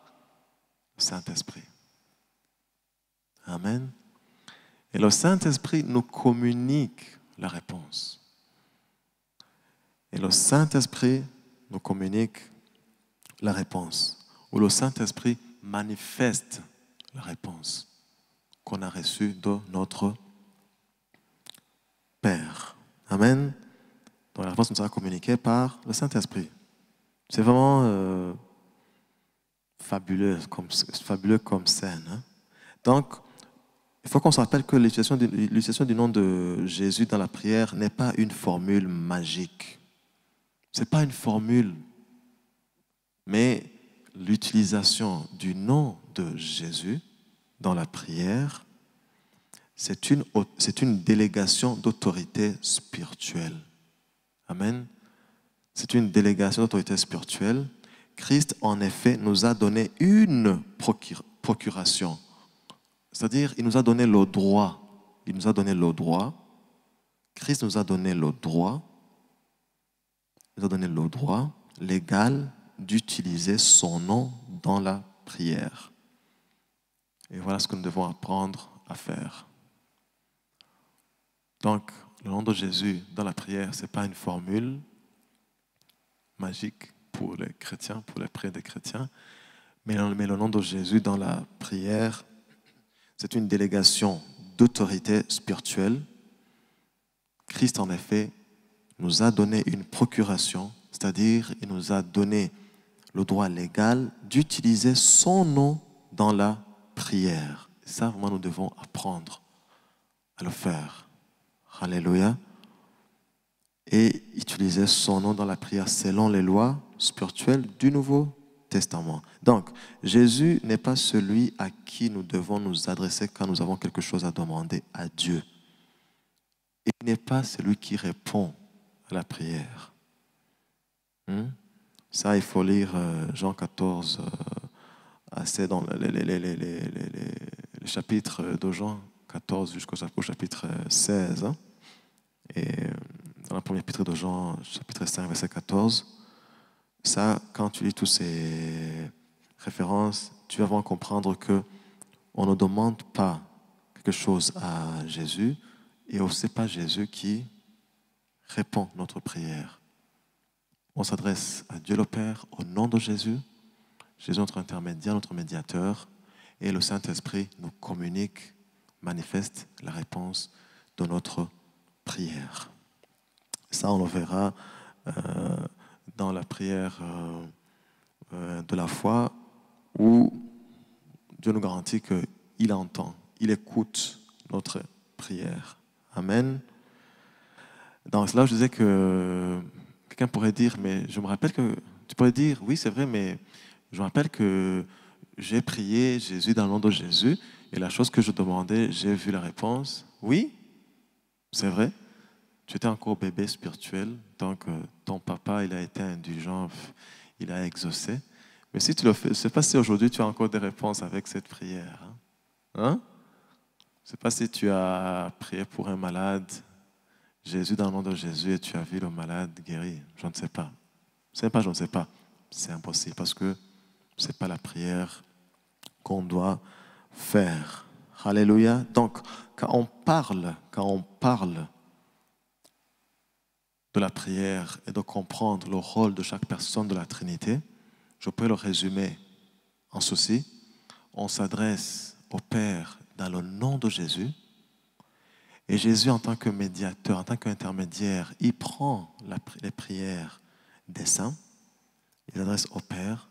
[SPEAKER 1] le Saint-Esprit. Amen. Et le Saint-Esprit nous communique la réponse. Et le Saint-Esprit nous communique la réponse. Ou le Saint-Esprit manifeste la réponse qu'on a reçue de notre Père. Amen. Donc la réponse nous sera communiquée par le Saint-Esprit. C'est vraiment euh, fabuleux, comme, scène. Hein. Donc, il faut qu'on se rappelle que l'utilisation du, nom de Jésus dans la prière n'est pas une formule magique. Ce n'est pas une formule, mais l'utilisation du nom de Jésus dans la prière, c'est une, une délégation d'autorité spirituelle. Amen. C'est une délégation d'autorité spirituelle. Christ, en effet, nous a donné une procuration c'est-à-dire, il nous a donné le droit. Il nous a donné le droit. Christ nous a donné le droit. Il nous a donné le droit légal d'utiliser son nom dans la prière. Et voilà ce que nous devons apprendre à faire. Donc, le nom de Jésus dans la prière, ce n'est pas une formule magique pour les chrétiens, pour les prières des chrétiens, mais le nom de Jésus dans la prière, c'est une délégation d'autorité spirituelle. Christ, en effet, nous a donné une procuration, c'est-à-dire il nous a donné le droit légal d'utiliser son nom dans la prière. Ça, vraiment, nous devons apprendre à le faire. Alléluia. Et utiliser son nom dans la prière selon les lois spirituelles du Nouveau Donc, Jésus n'est pas celui à qui nous devons nous adresser quand nous avons quelque chose à demander à Dieu. Il n'est pas celui qui répond à la prière. Hmm? Ça, il faut lire euh, Jean 14, euh, assez dans les, chapitres de Jean 14 jusqu'au chapitre 16. Hein. Et euh, dans la première épître de Jean, chapitre 5, verset 14. Ça, quand tu lis toutes ces références, tu vas vraiment comprendre que on ne demande pas quelque chose à Jésus et ce n'est pas Jésus qui répond notre prière. On s'adresse à Dieu le Père au nom de Jésus. Jésus notre intermédiaire, notre médiateur, et le Saint-Esprit nous communique, manifeste la réponse de notre prière. Ça, on le verra. Euh, dans la prière euh, euh, de la foi où Dieu nous garantit qu'il entend, il écoute notre prière. Amen. Dans cela, je disais que quelqu'un pourrait dire, mais je me rappelle que, tu pourrais dire, oui, c'est vrai, mais je me rappelle que j'ai prié Jésus dans le nom de Jésus, et la chose que je demandais, j'ai vu la réponse. Oui, c'est vrai. Tu étais encore bébé spirituel, donc euh, ton papa, il a été indulgent, il a exaucé. Mais si tu le fais, je ne sais pas si aujourd'hui tu as encore des réponses avec cette prière. Hein? hein? Je ne sais pas si tu as prié pour un malade, Jésus dans le nom de Jésus, et tu as vu le malade guéri. Je ne sais pas. Ce n'est pas je ne sais pas. C'est impossible parce que ce n'est pas la prière qu'on doit faire. Alléluia. Donc, quand on parle, quand on parle de la prière et de comprendre le rôle de chaque personne de la Trinité, je peux le résumer en ceci. On s'adresse au Père dans le nom de Jésus Et Jésus, en tant que médiateur, en tant qu'intermédiaire, il prend les prières des saints, il les adresse au Père,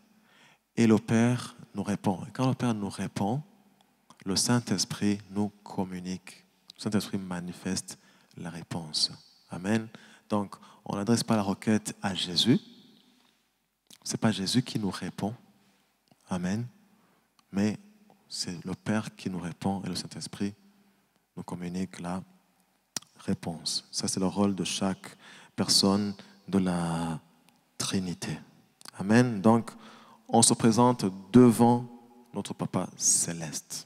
[SPEAKER 1] et le Père nous répond. Et quand le Père nous répond, le Saint-Esprit nous communique. Le Saint-Esprit manifeste la réponse. Amen. Donc, on n'adresse pas la requête à Jésus. Ce n'est pas Jésus qui nous répond. Amen. Mais c'est le Père qui nous répond et le Saint-Esprit nous communique la réponse. Ça, c'est le rôle de chaque personne de la Trinité. Amen. Donc, on se présente devant notre Papa céleste.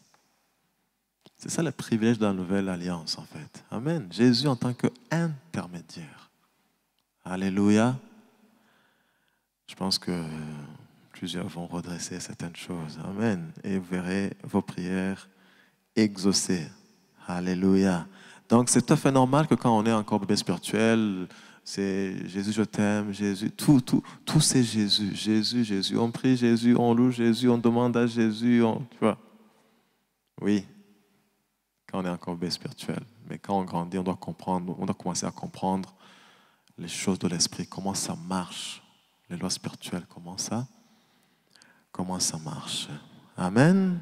[SPEAKER 1] C'est ça le privilège de la nouvelle alliance, en fait. Amen. Jésus en tant qu'intermédiaire. Alléluia. Je pense que plusieurs vont redresser certaines choses. Amen. Et vous verrez vos prières exaucées. Alléluia. Donc c'est tout à fait normal que quand on est encore bébé spirituel, c'est Jésus, je t'aime, Jésus, tout, tout, tout c'est Jésus, Jésus, Jésus. On prie Jésus, on loue Jésus, on demande à Jésus, on, tu vois. Oui, quand on est encore bébé spirituel. Mais quand on grandit, on doit comprendre, on doit commencer à comprendre les choses de l'esprit, comment ça marche, les lois spirituelles, comment ça, comment ça marche. Amen.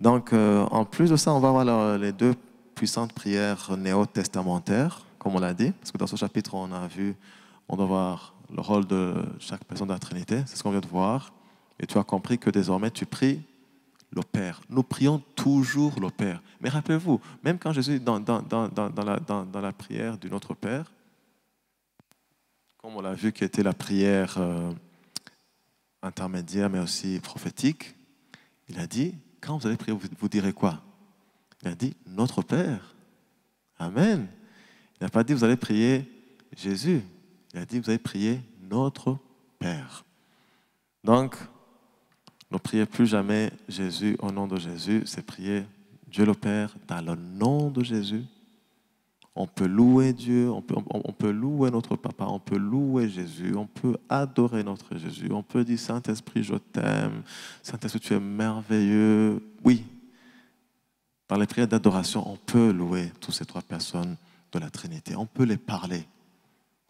[SPEAKER 1] Donc, euh, en plus de ça, on va voir les deux puissantes prières néo-testamentaires, comme on l'a dit, parce que dans ce chapitre, on a vu, on doit voir le rôle de chaque personne de la Trinité, c'est ce qu'on vient de voir, et tu as compris que désormais, tu pries le Père. Nous prions toujours le Père. Mais rappelez-vous, même quand Jésus, dans, dans, la, dans, la prière du Notre Père, comme on l'a vu qui était la prière euh, intermédiaire, mais aussi prophétique, il a dit, quand vous allez prier, vous, vous direz quoi? Il a dit, Notre Père. Amen. Il n'a pas dit, vous allez prier Jésus. Il a dit, vous allez prier notre Père. Donc, ne priez plus jamais Jésus au nom de Jésus, c'est prier Dieu le Père dans le nom de Jésus. On peut louer Dieu, on peut, louer notre papa, on peut louer Jésus, on peut adorer notre Jésus, on peut dire Saint-Esprit, je t'aime, Saint-Esprit, tu es merveilleux. Oui, dans les prières d'adoration, on peut louer toutes ces trois personnes de la Trinité, on peut les parler,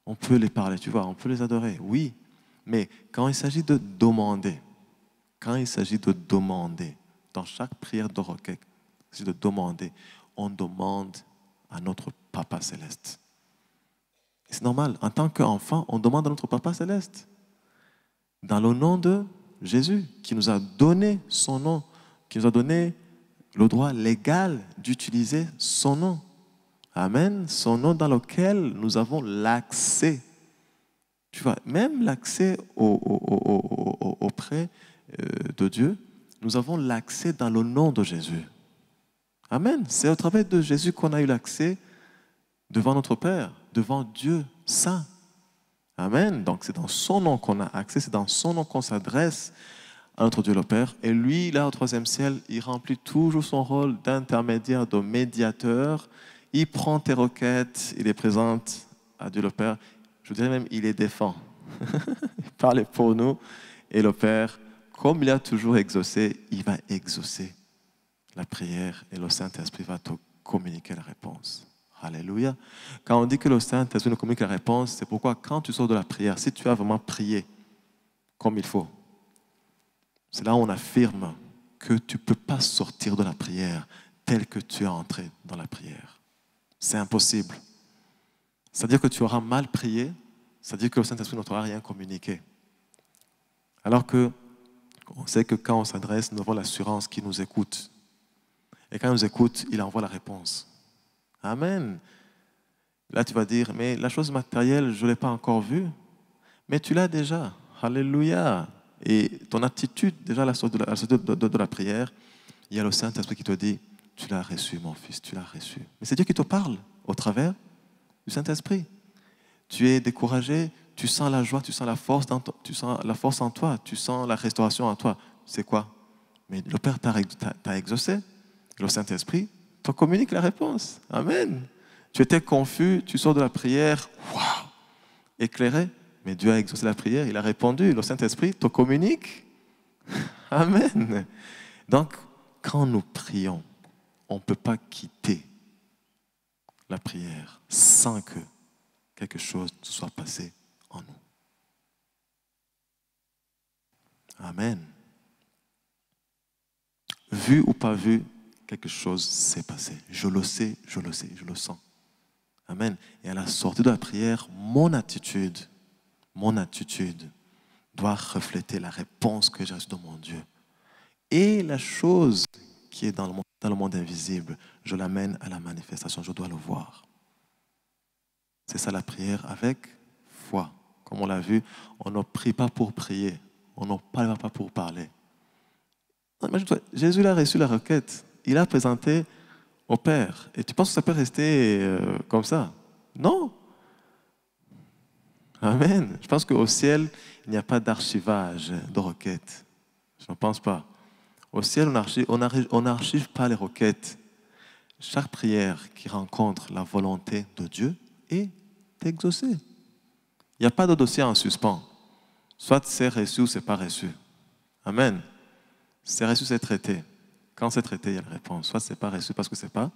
[SPEAKER 1] on peut les parler, tu vois, on peut les adorer, oui, mais quand il s'agit de demander, quand il s'agit de demander, dans chaque prière de requête, c'est de demander, on demande à notre Papa céleste. C'est normal, en tant qu'enfant, on demande à notre Papa céleste. Dans le nom de Jésus, qui nous a donné son nom, qui nous a donné le droit légal d'utiliser son nom. Amen. Son nom dans lequel nous avons l'accès. Tu vois, même l'accès auprès euh, de Dieu, nous avons l'accès dans le nom de Jésus. Amen. C'est au travers de Jésus qu'on a eu l'accès devant notre Père, devant Dieu saint. Amen. Donc c'est dans son nom qu'on a accès, c'est dans son nom qu'on s'adresse à notre Dieu le Père. Et lui, là, au troisième ciel, il remplit toujours son rôle d'intermédiaire, de médiateur. Il prend tes requêtes, il les présente à Dieu le Père. Je dirais même, il les défend. il parle pour nous. Et le Père comme il a toujours exaucé, il va exaucer la prière et le Saint-Esprit va te communiquer la réponse. Alléluia. Quand on dit que le Saint-Esprit nous communique la réponse, c'est pourquoi quand tu sors de la prière, si tu as vraiment prié comme il faut, c'est là où on affirme que tu ne peux pas sortir de la prière tel que tu es entré dans la prière. C'est impossible. C'est-à-dire que tu auras mal prié, c'est-à-dire que le Saint-Esprit ne t'aura rien communiqué. Alors que on sait que quand on s'adresse, nous avons l'assurance qu'il nous écoute. Et quand il nous écoute, il envoie la réponse. Amen. Là, tu vas dire, mais la chose matérielle, je ne l'ai pas encore vue. Mais tu l'as déjà. Alléluia. Et ton attitude, déjà à la sortie de la, prière, il y a le Saint-Esprit qui te dit, tu l'as reçu, mon fils, tu l'as reçu. Mais c'est Dieu qui te parle au travers du Saint-Esprit. Tu es découragé, tu sens la joie, tu sens la force, dans tu sens la force en toi, tu sens la restauration en toi. C'est quoi? Mais le Père t'a exaucé. Le Saint-Esprit te communique la réponse. Amen. Tu étais confus, tu sors de la prière, waouh, éclairé. Mais Dieu a exaucé la prière, il a répondu. Le Saint-Esprit te communique. Amen. Donc, quand nous prions, on ne peut pas quitter la prière sans que quelque chose se soit passé en nous. Amen. Vu ou pas vu, quelque chose s'est passé. Je le sais, je le sais, je le sens. Amen. Et à la sortie de la prière, mon attitude, mon attitude doit refléter la réponse que j'ai de mon Dieu. Et la chose qui est dans le, monde, dans le monde invisible, je l'amène à la manifestation, je dois le voir. C'est ça la prière avec foi. Comme on l'a vu, on ne prie pas pour prier, on ne parle pas pour parler. Jésus a reçu la requête, il a présenté au Père. Et tu penses que ça peut rester euh, comme ça? Non. Amen. Je pense qu'au ciel, il n'y a pas d'archivage de requêtes. Je ne pense pas. Au ciel, on n'archive pas les requêtes. Chaque prière qui rencontre la volonté de Dieu est exaucée. Il n'y a pas de dossier en suspens. Soit c'est reçu ou c'est pas reçu. Amen. C'est reçu, c'est traité. Quand c'est traité, il y a la réponse. Soit c'est pas reçu parce que c'est pas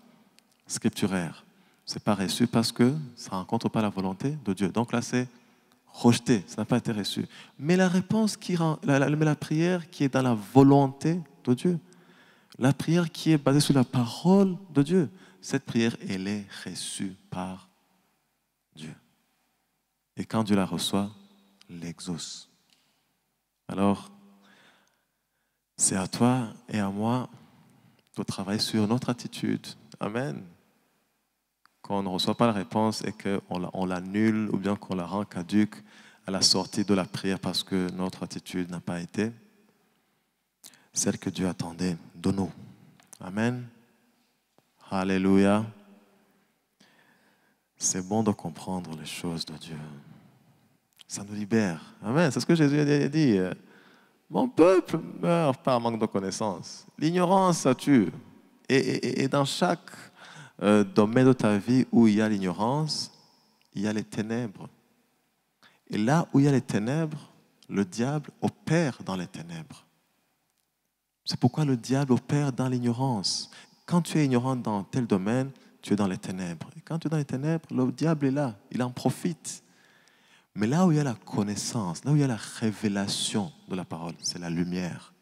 [SPEAKER 1] scripturaire. C'est pas reçu parce que ça ne rencontre pas la volonté de Dieu. Donc là, c'est rejeté, ça n'a pas été reçu. Mais la réponse qui rend, la, la, prière qui est dans la volonté de Dieu, la prière qui est basée sur la parole de Dieu, cette prière, elle est reçue par Dieu. Et quand Dieu la reçoit, l'exauce. Alors, c'est à toi et à moi de travailler sur notre attitude. Amen. Quand on ne reçoit pas la réponse et qu'on l'annule ou bien qu'on la rend caduque à la sortie de la prière parce que notre attitude n'a pas été celle que Dieu attendait de nous. Amen. Alléluia. C'est bon de comprendre les choses de Dieu. Ça nous libère. Amen. C'est ce que Jésus a dit. Mon peuple meurt par manque de connaissance. L'ignorance, ça tue. Et, dans chaque euh, domaine de ta vie où il y a l'ignorance, il y a les ténèbres. Et là où il y a les ténèbres, le diable opère dans les ténèbres. C'est pourquoi le diable opère dans l'ignorance. Quand tu es ignorant dans tel domaine, tu es dans les ténèbres. Et quand tu es dans les ténèbres, le diable est là, il en profite. Mais là où il y a la connaissance, là où il y a la révélation de la parole, c'est la lumière.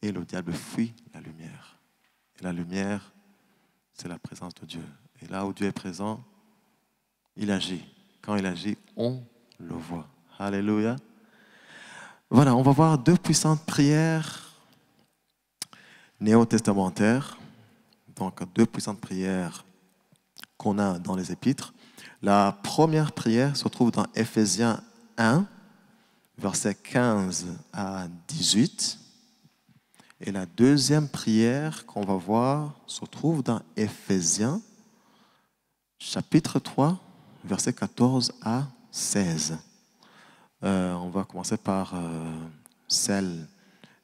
[SPEAKER 1] Et le diable fuit la lumière. Et la lumière, c'est la présence de Dieu. Et là où Dieu est présent, il agit. Quand il agit, on le voit. Alléluia. Voilà, on va voir deux puissantes prières néo-testamentaires. Donc, deux puissantes prières qu'on a dans les épîtres. La première prière se trouve dans Ephésiens 1, versets 15 à 18. Et la deuxième prière qu'on va voir se trouve dans Ephésiens, chapitre 3, versets 14 à 16. Euh, on va commencer par euh, celle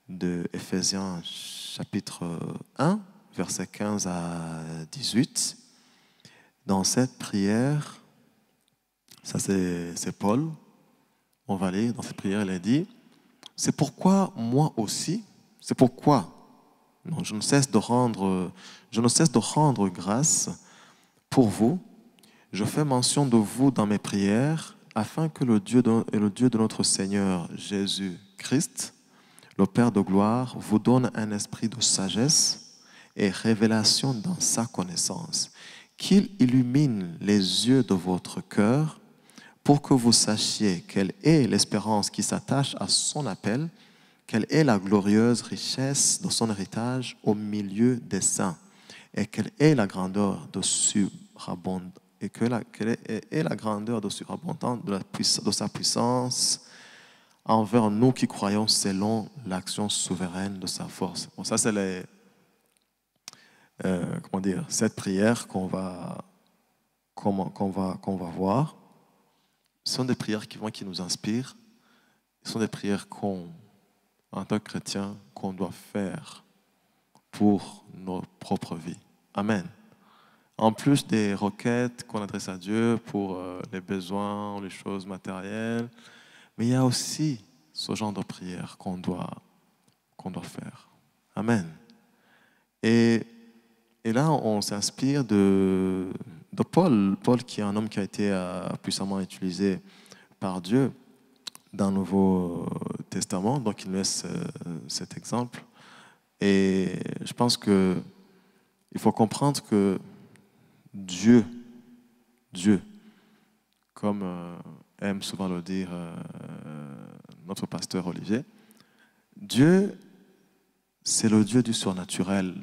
[SPEAKER 1] de Ephésiens, chapitre 1, versets 15 à 18. Dans cette prière, ça, c'est Paul. On va lire dans cette prière, il a dit, c'est pourquoi moi aussi, c'est pourquoi? Je, ne cesse de rendre, je ne cesse de rendre grâce pour vous. Je fais mention de vous dans mes prières afin que le Dieu de, le Dieu de notre Seigneur Jésus-Christ, le Père de gloire, vous donne un esprit de sagesse et révélation dans sa connaissance, qu'il illumine les yeux de votre cœur pour que vous sachiez quelle est l'espérance qui s'attache à son appel, quelle est la glorieuse richesse de son héritage au milieu des saints, et quelle est la grandeur de surabondante et que la, quelle est, la grandeur de surabondante de, la de sa puissance envers nous qui croyons selon l'action souveraine de sa force. Bon, ça c'est les, euh, comment dire, cette prière qu'on va, qu'on va, qu'on va voir. Ce sont des prières qui, vont, qui nous inspirent. Ce sont des prières qu'on, en tant que chrétien, qu'on doit faire pour nos propres vies. Amen. En plus des requêtes qu'on adresse à Dieu pour euh, les besoins, les choses matérielles, mais il y a aussi ce genre de prière qu'on doit, qu'on doit faire. Amen. Et, et là, on s'inspire de, de Paul, Paul qui est un homme qui a été euh, puissamment utilisé par Dieu dans le Nouveau Testament, donc il nous laisse euh, cet exemple. Et je pense que il faut comprendre que Dieu, Dieu, comme euh, aime souvent le dire notre pasteur Olivier, Dieu, c'est le Dieu du surnaturel,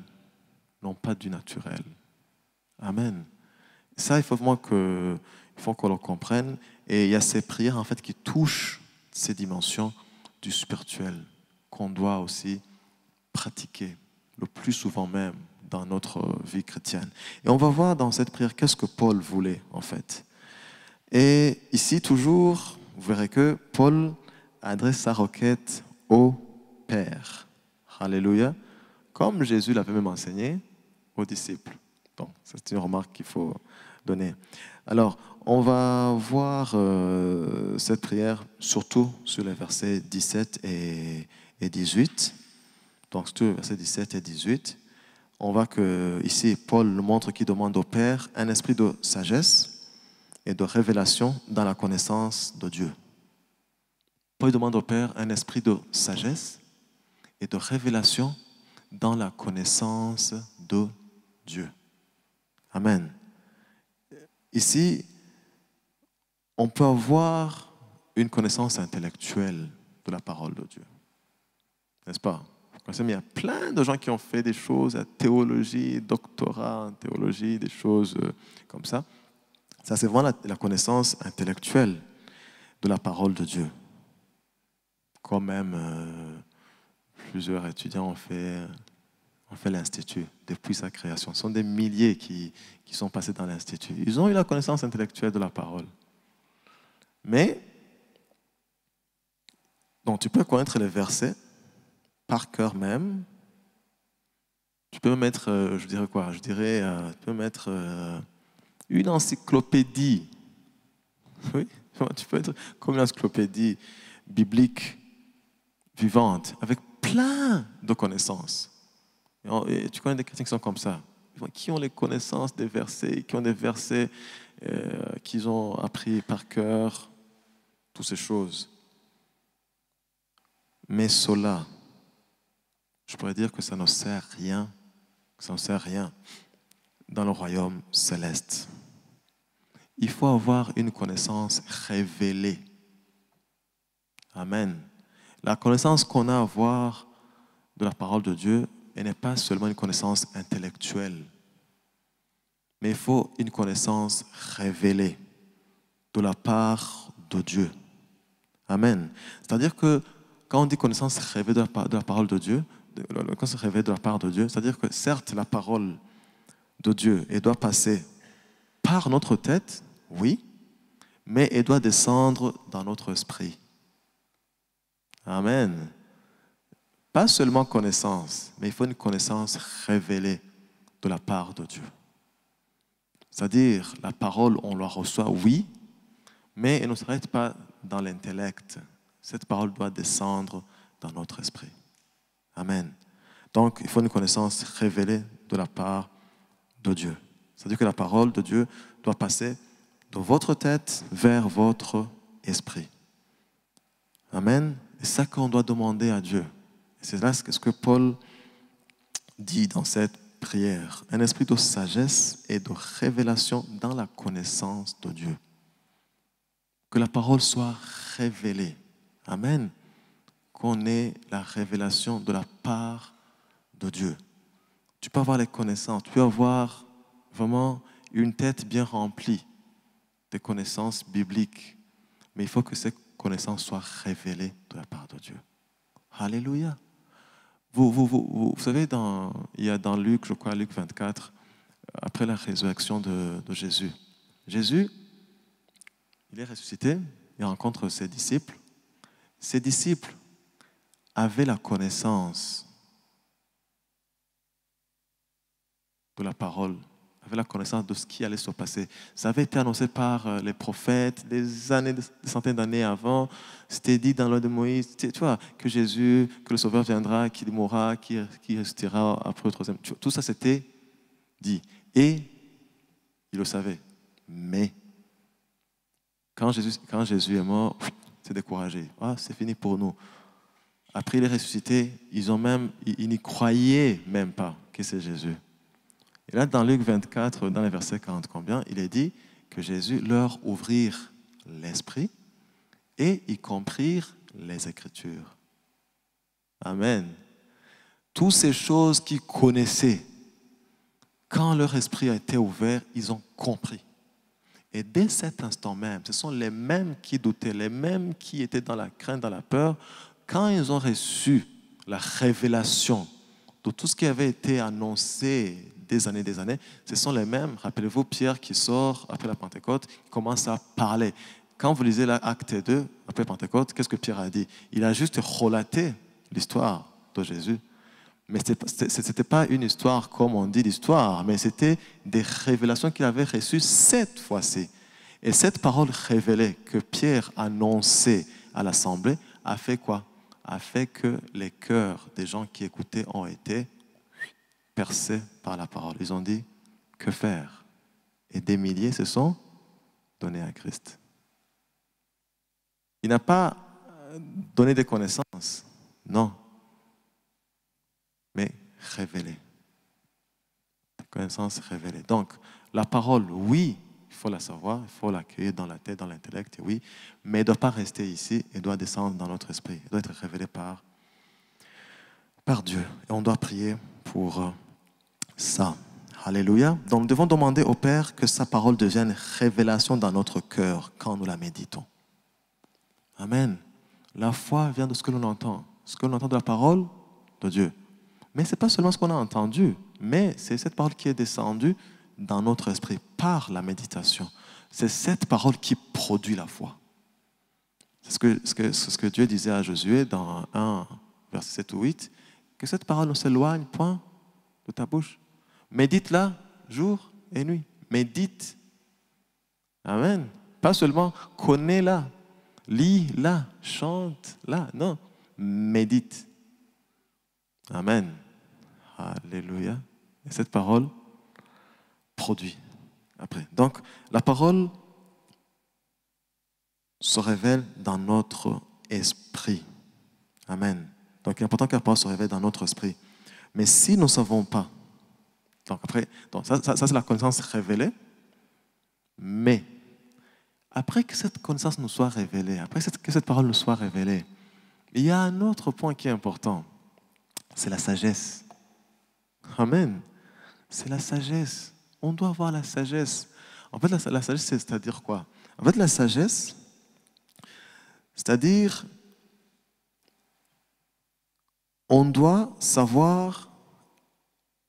[SPEAKER 1] non pas du naturel. Amen. Ça, il faut vraiment qu'on le comprenne. Et il y a ces prières en fait qui touchent ces dimensions du spirituel qu'on doit aussi pratiquer le plus souvent même dans notre vie chrétienne. Et on va voir dans cette prière qu'est-ce que Paul voulait en fait. Et ici toujours, vous verrez que Paul adresse sa requête au Père. Alléluia. Comme Jésus l'avait même enseigné aux disciples. Donc, c'est une remarque qu'il faut donner. Alors, on va voir euh, cette prière surtout sur les versets 17 et, 18. Donc, sur les versets 17 et 18, on voit que ici, Paul nous montre qu'il demande au Père un esprit de sagesse et de révélation dans la connaissance de Dieu. Paul demande au Père un esprit de sagesse et de révélation dans la connaissance de Dieu. Amen. Ici, on peut avoir une connaissance intellectuelle de la parole de Dieu. N'est-ce pas? Il y a plein de gens qui ont fait des choses, à théologie, doctorat en théologie, des choses euh, comme ça. Ça, c'est vraiment la, connaissance intellectuelle de la parole de Dieu. Quand même, euh, plusieurs étudiants ont fait on fait l'Institut depuis sa création. Ce sont des milliers qui, qui sont passés dans l'Institut. Ils ont eu la connaissance intellectuelle de la parole. Mais, donc tu peux connaître les versets par cœur même. Tu peux mettre, euh, je dirais quoi Je dirais, euh, tu peux mettre euh, une encyclopédie. Oui, tu peux être comme une encyclopédie biblique vivante, avec plein de connaissances. Et tu connais des chrétiens qui sont comme ça, qui ont les connaissances des versets, qui ont des versets euh, qu'ils ont appris par cœur, toutes ces choses. Mais cela, je pourrais dire que ça ne sert rien, ça ne sert rien dans le royaume céleste. Il faut avoir une connaissance révélée. Amen. La connaissance qu'on a à avoir de la parole de Dieu, elle n'est pas seulement une connaissance intellectuelle, mais il faut une connaissance révélée de la part de Dieu. Amen. C'est-à-dire que quand on dit connaissance révélée de la, parole de Dieu, de la part de Dieu, c'est-à-dire que certes, la parole de Dieu, elle doit passer par notre tête, oui, mais elle doit descendre dans notre esprit. Amen. Pas seulement connaissance, mais il faut une connaissance révélée de la part de Dieu. C'est-à-dire, la parole, on la reçoit, oui, mais elle ne s'arrête pas dans l'intellect. Cette parole doit descendre dans notre esprit. Amen. Donc, il faut une connaissance révélée de la part de Dieu. C'est-à-dire que la parole de Dieu doit passer de votre tête vers votre esprit. Amen. C'est ça qu'on doit demander à Dieu. C'est là ce que Paul dit dans cette prière. Un esprit de sagesse et de révélation dans la connaissance de Dieu. Que la parole soit révélée. Amen. Qu'on ait la révélation de la part de Dieu. Tu peux avoir les connaissances, tu peux avoir vraiment une tête bien remplie de connaissances bibliques, mais il faut que ces connaissances soient révélées de la part de Dieu. Alléluia. Vous, savez, il y a dans Luc, je crois, Luc 24, après la résurrection de Jésus. Jésus, il est ressuscité, il rencontre ses disciples. Ses disciples avaient la connaissance de la parole avait la connaissance de ce qui allait se passer. Ça avait été annoncé par euh, les prophètes des années, des centaines d'années avant. C'était dit dans l'ordre de Moïse, tu vois, que Jésus, que le Sauveur viendra, qu'il mourra, qu'il restera après le troisième. Tout ça, c'était dit. Et il le savait. Mais quand Jésus, quand Jésus est mort, c'est découragé. Ah, c'est fini pour nous. Après, il est ressuscité. Ils ont même, ils, n'y croyaient même pas que c'est Jésus. Et là, dans Luc 24, dans le verset 40 combien, il est dit que Jésus leur ouvrit l'esprit et ils comprirent les Écritures. Amen. Toutes ces choses qu'ils connaissaient, quand leur esprit a été ouvert, ils ont compris. Et dès cet instant même, ce sont les mêmes qui doutaient, les mêmes qui étaient dans la crainte, dans la peur, quand ils ont reçu la révélation de tout ce qui avait été annoncé des années des années, ce sont les mêmes. Rappelez-vous, Pierre qui sort après la Pentecôte, commence à parler. Quand vous lisez l'acte 2, après Pentecôte, qu'est-ce que Pierre a dit? Il a juste relaté l'histoire de Jésus. Mais ce n'était pas une histoire comme on dit l'histoire, mais c'était des révélations qu'il avait reçues cette fois-ci. Et cette parole révélée que Pierre annonçait à l'assemblée a fait quoi? A fait que les cœurs des gens qui écoutaient ont été percés par la parole. Ils ont dit, que faire? Et des milliers se sont donnés à Christ. Il n'a pas donné des connaissances, non mais révélée. La connaissance révélée. Donc, la parole, oui, il faut la savoir, il faut l'accueillir dans la tête, dans l'intellect, oui, mais elle ne doit pas rester ici, elle doit descendre dans notre esprit, elle doit être révélée par, par Dieu. Et on doit prier pour euh, ça. Alléluia. Donc nous devons demander au Père que sa parole devienne révélation dans notre cœur quand nous la méditons. Amen. La foi vient de ce que l'on entend. Ce que l'on entend de la parole de Dieu. Mais ce n'est pas seulement ce qu'on a entendu, mais c'est cette parole qui est descendue dans notre esprit par la méditation. C'est cette parole qui produit la foi. C'est ce que, ce, que, ce que Dieu disait à Josué dans 1, verset 7 ou 8, que cette parole ne s'éloigne point de ta bouche. Médite-la jour et nuit. Médite. Amen. Pas seulement connais-la, lis-la, chante-la. Non, médite. Amen. Alléluia. Et cette parole produit après. Donc, la parole se révèle dans notre esprit. Amen. Donc, il est important que la parole se révèle dans notre esprit. Mais si nous ne savons pas, donc après, donc ça, ça c'est la connaissance révélée, mais après que cette connaissance nous soit révélée, après que cette parole nous soit révélée, il y a un autre point qui est important, c'est la sagesse. Amen. C'est la sagesse. On doit avoir la sagesse. En fait, la, sagesse, c'est-à-dire quoi? En fait, la sagesse, c'est-à-dire, on doit savoir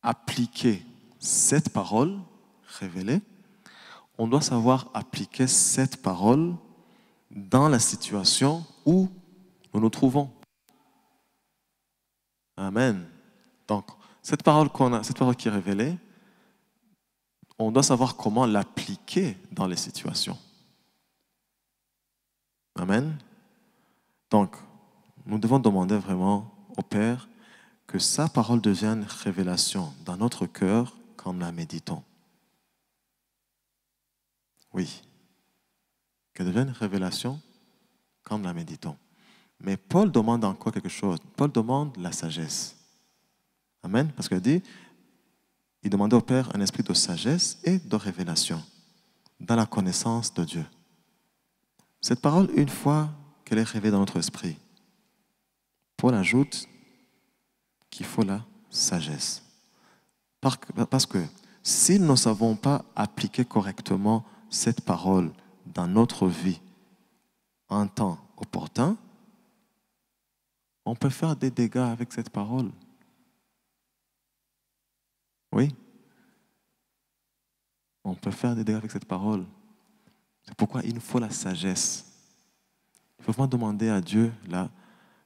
[SPEAKER 1] appliquer cette parole révélée. On doit savoir appliquer cette parole dans la situation où nous nous trouvons. Amen. Donc, cette parole, qu'on a, cette parole qui est révélée, on doit savoir comment l'appliquer dans les situations. Amen. Donc, nous devons demander vraiment au Père que sa parole devienne révélation dans notre cœur quand la méditons. Oui. Qu'elle devienne révélation quand nous la méditons. Mais Paul demande encore quelque chose. Paul demande la sagesse. Amen. Parce qu'il dit, il demandait au Père un esprit de sagesse et de révélation dans la connaissance de Dieu. Cette parole, une fois qu'elle est révélée dans notre esprit, Paul ajoute qu'il faut la sagesse. Parce que si nous ne savons pas appliquer correctement cette parole dans notre vie en temps opportun, on peut faire des dégâts avec cette parole. Oui. On peut faire des dégâts avec cette parole. C'est pourquoi il nous faut la sagesse. Il faut vraiment demander à Dieu la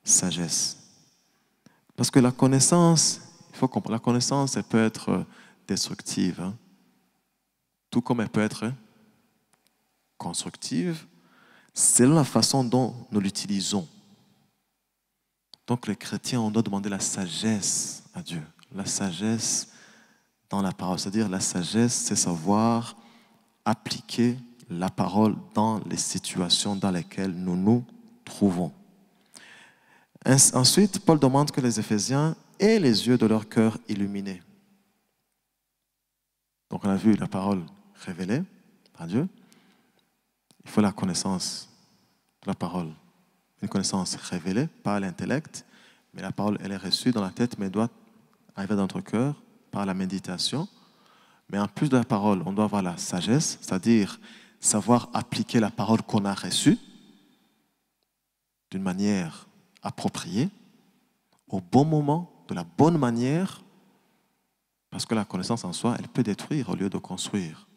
[SPEAKER 1] sagesse. Parce que la connaissance, il faut comprendre, la connaissance, elle peut être destructive. Hein. Tout comme elle peut être constructive, selon la façon dont nous l'utilisons. Donc les chrétiens, on doit demander la sagesse à Dieu. La sagesse dans la parole. C'est-à-dire la sagesse, c'est savoir appliquer la parole dans les situations dans lesquelles nous nous trouvons. Ensuite, Paul demande que les Éphésiens aient les yeux de leur cœur illuminés. Donc on a vu la parole révélée par Dieu. Il faut la connaissance de la parole. Une connaissance révélée par l'intellect, mais la parole, elle est reçue dans la tête, mais doit arriver dans notre cœur par la méditation. Mais en plus de la parole, on doit avoir la sagesse, c'est-à-dire savoir appliquer la parole qu'on a reçue d'une manière appropriée, au bon moment, de la bonne manière, parce que la connaissance en soi, elle peut détruire au lieu de construire.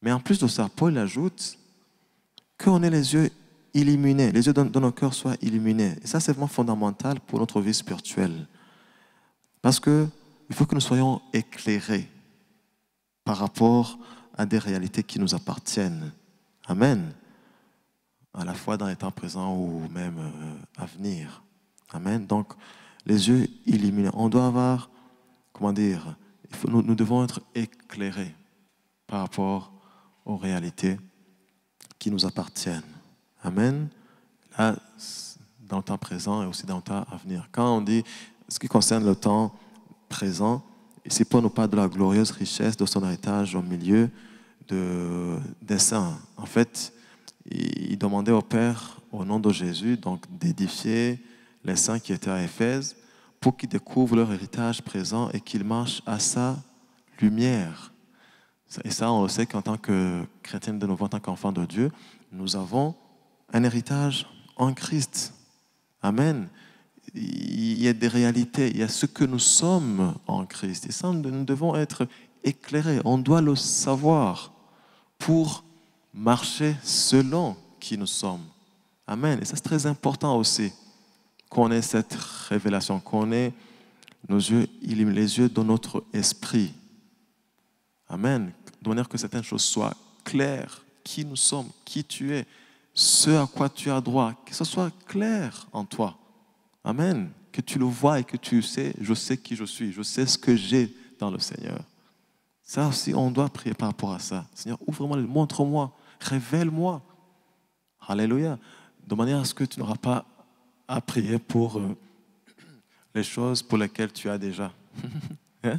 [SPEAKER 1] Mais en plus de ça, Paul ajoute qu'on ait les yeux illuminés, les yeux de nos cœurs soient illuminés. Et ça, c'est vraiment fondamental pour notre vie spirituelle. Parce qu'il faut que nous soyons éclairés par rapport à des réalités qui nous appartiennent. Amen. À la fois dans les temps présents ou même euh, à venir. Amen. Donc, les yeux illuminés. On doit avoir, comment dire, nous, devons être éclairés par rapport aux réalités qui nous appartiennent. Amen. Là, dans le temps présent et aussi dans le temps à venir. Quand on dit ce qui concerne le temps présent, ici pour nous parle de la glorieuse richesse de son héritage au milieu de, des saints. En fait, il demandait au Père, au nom de Jésus, donc d'édifier les saints qui étaient à Éphèse pour qu'ils découvrent leur héritage présent et qu'ils marchent à sa lumière. Et ça, on sait qu'en tant que chrétien de nouveau, en tant qu'enfant de Dieu, nous avons un héritage en Christ. Amen. Il y a des réalités, il y a ce que nous sommes en Christ. Et ça, nous devons être éclairés. On doit le savoir pour marcher selon qui nous sommes. Amen. Et ça, c'est très important aussi qu'on ait cette révélation, qu'on ait nos yeux, les yeux de notre esprit. Amen. De manière que certaines choses soient claires. Qui nous sommes, qui tu es, ce à quoi tu as droit, que ce soit clair en toi. Amen. Que tu le vois et que tu sais, je sais qui je suis, je sais ce que j'ai dans le Seigneur. Ça aussi, on doit prier par rapport à ça. Seigneur, ouvre-moi, montre-moi, révèle-moi. Alléluia. De manière à ce que tu n'auras pas à prier pour euh, les choses pour lesquelles tu as déjà. Hein?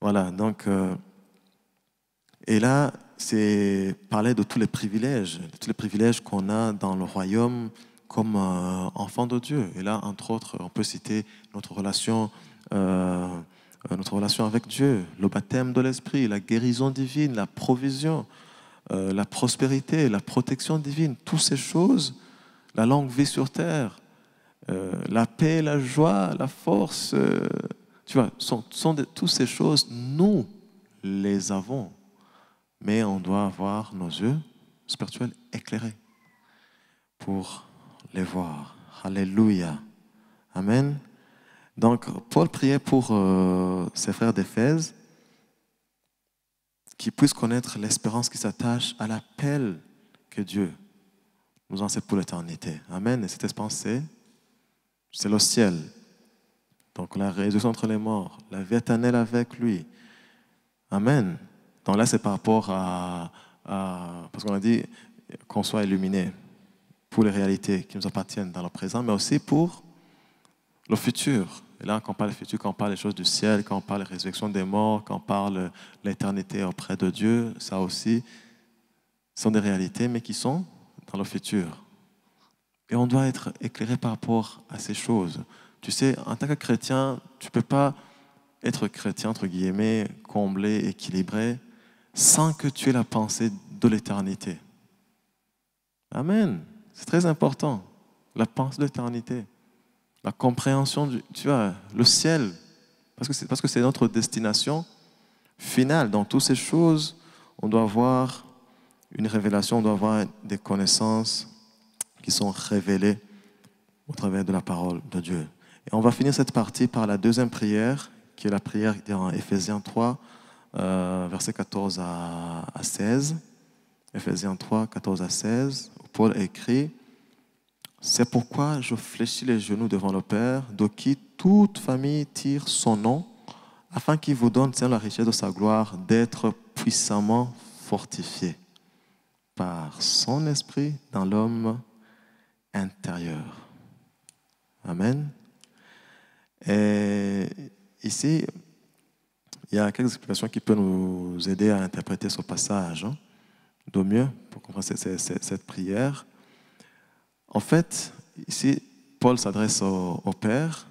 [SPEAKER 1] Voilà, donc, euh, et là, c'est parler de tous les privilèges, de tous les privilèges qu'on a dans le royaume comme euh, enfant de Dieu. Et là, entre autres, on peut citer notre relation, notre relation avec Dieu, le baptême de l'Esprit, la guérison divine, la provision, la prospérité, la protection divine, toutes ces choses, la longue vie sur terre, la paix, la joie, la force tu vois, sont, toutes ces choses, nous les avons. Mais on doit avoir nos yeux spirituels éclairés pour les voir. Alléluia. Amen. Donc, Paul priait pour euh, ses frères d'Éphèse qu'ils puissent connaître l'espérance qui s'attache à l'appel que Dieu nous en pour l'éternité. Amen. Et cette espérance, c'est le ciel. Donc la résurrection entre les morts, la vie éternelle avec lui. Amen. Donc là, c'est par rapport à, parce qu'on a dit qu'on soit illuminé pour les réalités qui nous appartiennent dans le présent, mais aussi pour le futur. Et là, quand on parle du futur, quand on parle des choses du ciel, quand on parle de résurrection des morts, quand on parle de l'éternité auprès de Dieu, ça aussi sont des réalités, mais qui sont dans le futur. Et on doit être éclairé par rapport à ces choses. Tu sais, en tant que chrétien, tu ne peux pas être chrétien, entre guillemets, comblé, équilibré, sans que tu aies la pensée de l'éternité. Amen. C'est très important. La pensée de l'éternité. La compréhension du, tu vois, le ciel. Parce que c'est, notre destination finale. Dans toutes ces choses, on doit avoir une révélation, on doit avoir des connaissances qui sont révélées au travers de la parole de Dieu. Et on va finir cette partie par la deuxième prière, qui est la prière dans Ephésiens 3, euh, versets 14 à, 16. Ephésiens 3, 14 à 16, où Paul écrit C'est pourquoi je fléchis les genoux devant le Père, de qui toute famille tire son nom, afin qu'il vous donne, selon la richesse de sa gloire, d'être puissamment fortifié par son esprit dans l'homme intérieur. Amen. Et ici, il y a quelques explications qui peuvent nous aider à interpréter ce passage hein, de mieux pour comprendre cette, cette, prière. En fait, ici, Paul s'adresse au, Père.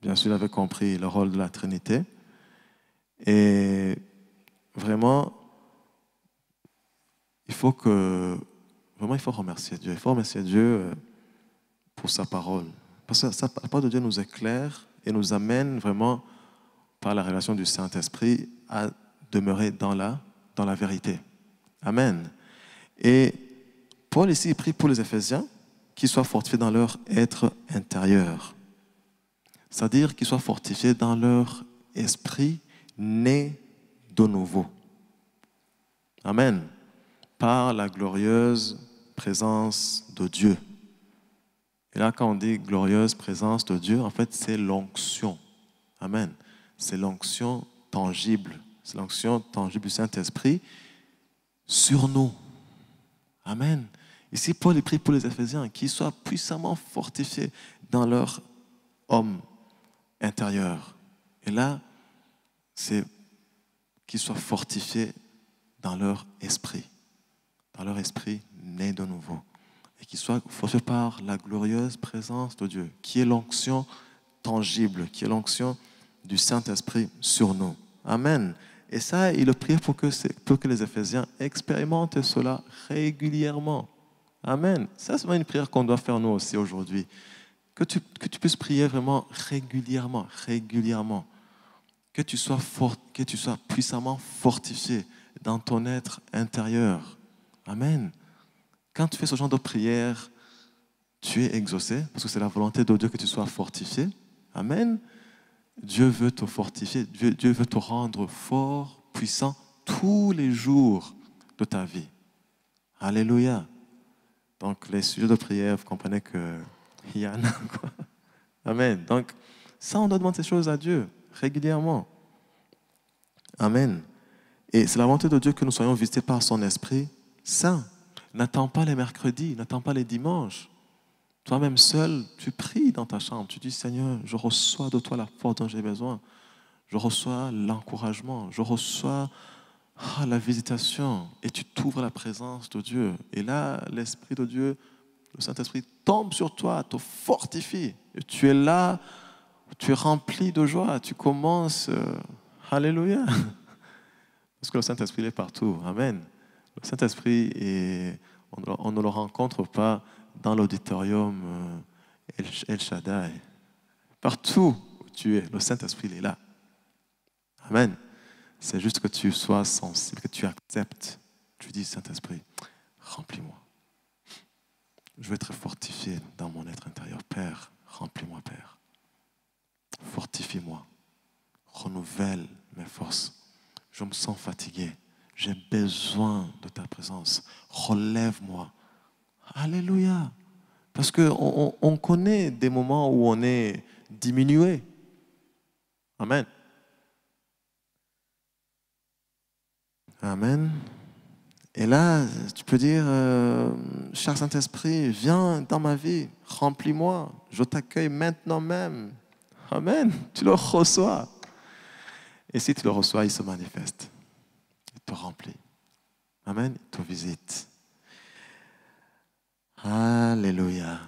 [SPEAKER 1] Bien sûr, il avait compris le rôle de la Trinité. Et vraiment, il faut que vraiment il faut remercier Dieu. Il faut remercier Dieu euh, pour sa parole. Parce que la parole de Dieu nous éclaire et nous amène vraiment par la révélation du Saint-Esprit à demeurer dans la, dans la vérité. Amen. Et Paul ici prie pour les Éphésiens qu'ils soient fortifiés dans leur être intérieur. C'est-à-dire qu'ils soient fortifiés dans leur esprit né de nouveau. Amen. Par la glorieuse présence de Dieu. Et là, quand on dit glorieuse présence de Dieu, en fait, c'est l'onction. Amen. C'est l'onction tangible. C'est l'onction tangible du Saint-Esprit sur nous. Amen. Ici, Paul prie pour les Éphésiens qu'ils soient puissamment fortifiés dans leur homme intérieur. Et là, c'est qu'ils soient fortifiés dans leur esprit, dans leur esprit né de nouveau, et qu'ils soient fortifiés par la glorieuse présence de Dieu, qui est l'onction tangible, qui est l'onction du Saint-Esprit sur nous. Amen. Et ça, il a prié pour que, pour que les Éphésiens expérimentent cela régulièrement. Amen. Ça, c'est une prière qu'on doit faire nous aussi aujourd'hui. Que tu, que tu puisses prier vraiment régulièrement, régulièrement que tu sois, que tu sois puissamment fortifié dans ton être intérieur. Amen. Quand tu fais ce genre de prière, tu es exaucé, parce que c'est la volonté de Dieu que tu sois fortifié. Amen. Dieu veut te fortifier, Dieu, Dieu veut te rendre fort, puissant tous les jours de ta vie. Alléluia. Donc, les sujets de prière, vous comprenez qu'il y en a. Amen. Donc, ça, on doit demander ces choses à Dieu régulièrement. Amen. Et c'est la volonté de Dieu que nous soyons visités par son Esprit Saint. N'attends pas les mercredis, n'attends pas les dimanches. Toi-même seul, tu pries dans ta chambre. Tu dis, Seigneur, je reçois de toi la force dont j'ai besoin. Je reçois l'encouragement. Je reçois ah, la visitation. Et tu t'ouvres la présence de Dieu. Et là, l'Esprit de Dieu, le Saint-Esprit, tombe sur toi, te fortifie. Tu es là tu es rempli de joie, tu commences, euh, alléluia. Parce que le Saint-Esprit est partout, amen. Le Saint-Esprit, on, ne le rencontre pas dans l'auditorium euh, El Shaddai. Partout où tu es, le Saint-Esprit est là. Amen. C'est juste que tu sois sensible, que tu acceptes. Tu dis, Saint-Esprit, remplis-moi. Je veux être fortifié dans mon être intérieur. Père, remplis-moi, Père. Fortifie-moi. Renouvelle mes forces. Je me sens fatigué. J'ai besoin de ta présence. Relève-moi. Alléluia. Parce qu'on on connaît des moments où on est diminué. Amen. Amen. Et là, tu peux dire, euh, cher Saint-Esprit, viens dans ma vie, remplis-moi, je t'accueille maintenant même. Amen. Tu le reçois. Et si tu le reçois, il se manifeste. Il te remplit. Amen. Il te visite. Alléluia.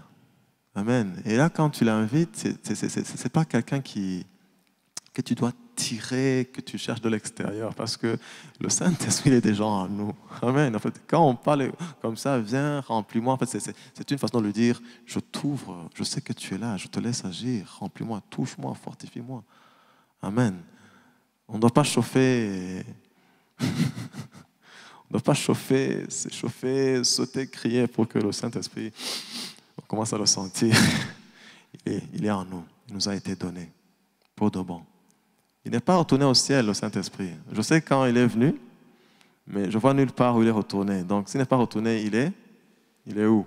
[SPEAKER 1] Amen. Et là, quand tu l'invites, ce n'est pas quelqu'un que tu dois que tu cherches de l'extérieur, parce que le Saint-Esprit est déjà en nous. Amen. En fait, quand on parle comme ça, viens, remplis-moi. En fait, c'est une façon de dire, je t'ouvre, je sais que tu es là, je te laisse agir, remplis-moi, touche-moi, fortifie-moi. Amen. On ne doit pas chauffer. on ne doit pas chauffer, s'échauffer, sauter, crier pour que le Saint-Esprit, on commence à le sentir. Il est, il est en nous. Il nous a été donné pour de bon. Il n'est pas retourné au ciel, le Saint-Esprit. Je sais quand il est venu, mais je vois nulle part où il est retourné. Donc, s'il n'est pas retourné, il est, il est où?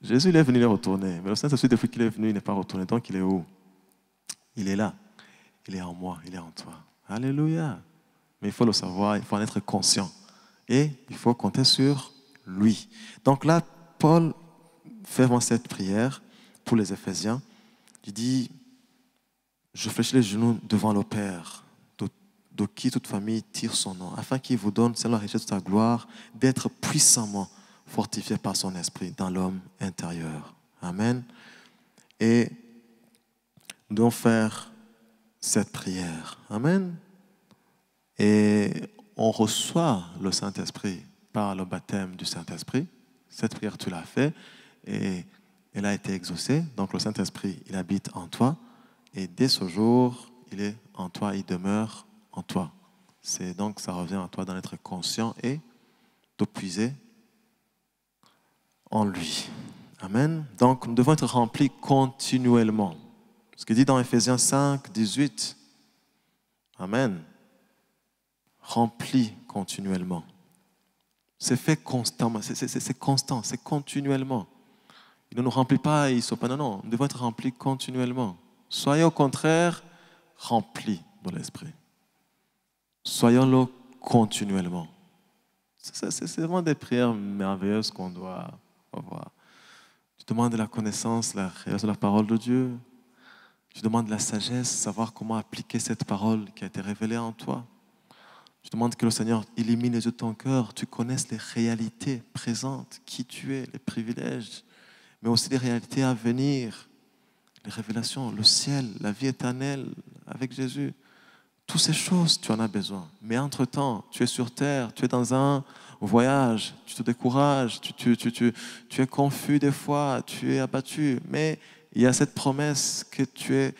[SPEAKER 1] Jésus, il est venu, il est retourné. Mais le Saint-Esprit, depuis qu'il est venu, il n'est pas retourné. Donc, il est où? Il est là. Il est en moi, il est en toi. Alléluia. Mais il faut le savoir, il faut en être conscient. Et il faut compter sur lui. Donc là, Paul fait cette prière pour les Éphésiens. Il dit, je fléchis les genoux devant le Père, de, qui toute famille tire son nom, afin qu'il vous donne, selon la richesse de sa gloire, d'être puissamment fortifié par son esprit dans l'homme intérieur. Amen. Et nous devons faire cette prière. Amen. Et on reçoit le Saint-Esprit par le baptême du Saint-Esprit. Cette prière, tu l'as fait et elle a été exaucée. Donc le Saint-Esprit, il habite en toi. Et dès ce jour, il est en toi, il demeure en toi. C'est donc ça revient à toi d'en être conscient et de puiser en lui. Amen. Donc nous devons être remplis continuellement. Ce qui dit dans Ephésiens 5, 18. Amen. Remplis continuellement. C'est fait constamment, c'est constant, c'est continuellement. Il ne nous remplit pas il pas. Non, non, nous devons être remplis continuellement. Soyez au contraire remplis de l'Esprit. Soyons-le continuellement. C'est vraiment des prières merveilleuses qu'on doit avoir. Tu demandes la connaissance, la réalisation de la parole de Dieu. Tu demandes la sagesse, savoir comment appliquer cette parole qui a été révélée en toi. Je demande que le Seigneur illumine les yeux de ton cœur, tu connaisses les réalités présentes, qui tu es, les privilèges, mais aussi les réalités à venir, les révélations, le ciel, la vie éternelle avec Jésus. Toutes ces choses, tu en as besoin. Mais entre-temps, tu es sur terre, tu es dans un voyage, tu te décourages, tu, es confus des fois, tu es abattu. Mais il y a cette promesse que tu, es,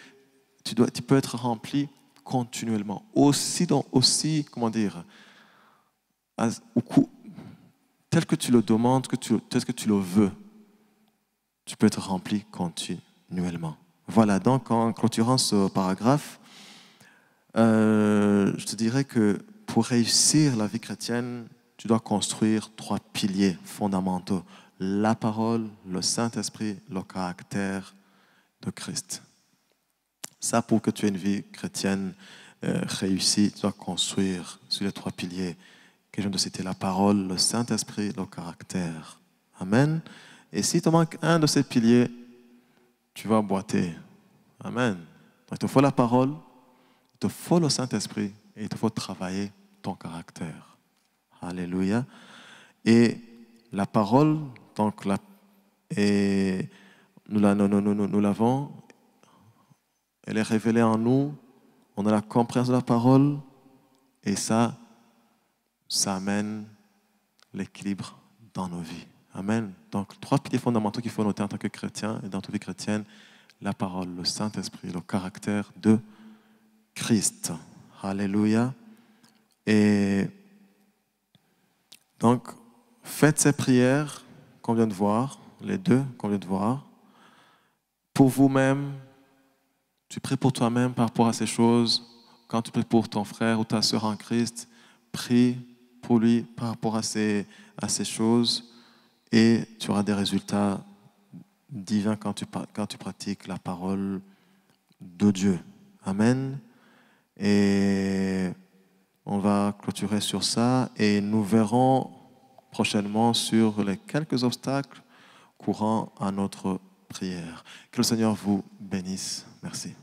[SPEAKER 1] tu, dois, tu peux être rempli continuellement. Aussi, comment dire, tel que tu le demandes, que tel que tu le veux, tu peux être rempli Voilà, donc en clôturant ce paragraphe, euh, je te dirais que pour réussir la vie chrétienne, tu dois construire trois piliers fondamentaux. La parole, le Saint-Esprit, le caractère de Christ. Ça, pour que tu aies une vie chrétienne euh, réussie, tu dois construire sur les trois piliers que je viens de citer, la parole, le Saint-Esprit, le caractère. Amen. Et si tu manques un de ces piliers, tu vas boiter. Amen. il te faut la parole, il te faut le Saint-Esprit et il te faut travailler ton caractère. Alléluia. Et la parole, donc la, et nous l'avons, nous, nous, nous, elle est révélée en nous, on a la compréhension de la parole, et ça, ça amène l'équilibre dans nos vies. Amen. Donc, trois piliers fondamentaux qu'il faut noter en tant que chrétien et dans toute vie chrétienne la parole, le Saint-Esprit, le caractère de Christ. Alléluia. Et donc, faites ces prières qu'on vient de voir, les deux qu'on vient de voir, pour vous-même. Tu pries pour toi-même par rapport à ces choses. Quand tu pries pour ton frère ou ta soeur en Christ, prie pour lui par rapport à ces, à ces choses et tu auras des résultats divins quand tu, pratiques la parole de Dieu. Amen. Et on va clôturer sur ça et nous verrons prochainement sur les quelques obstacles courant à notre prière. Que le Seigneur vous bénisse. Merci.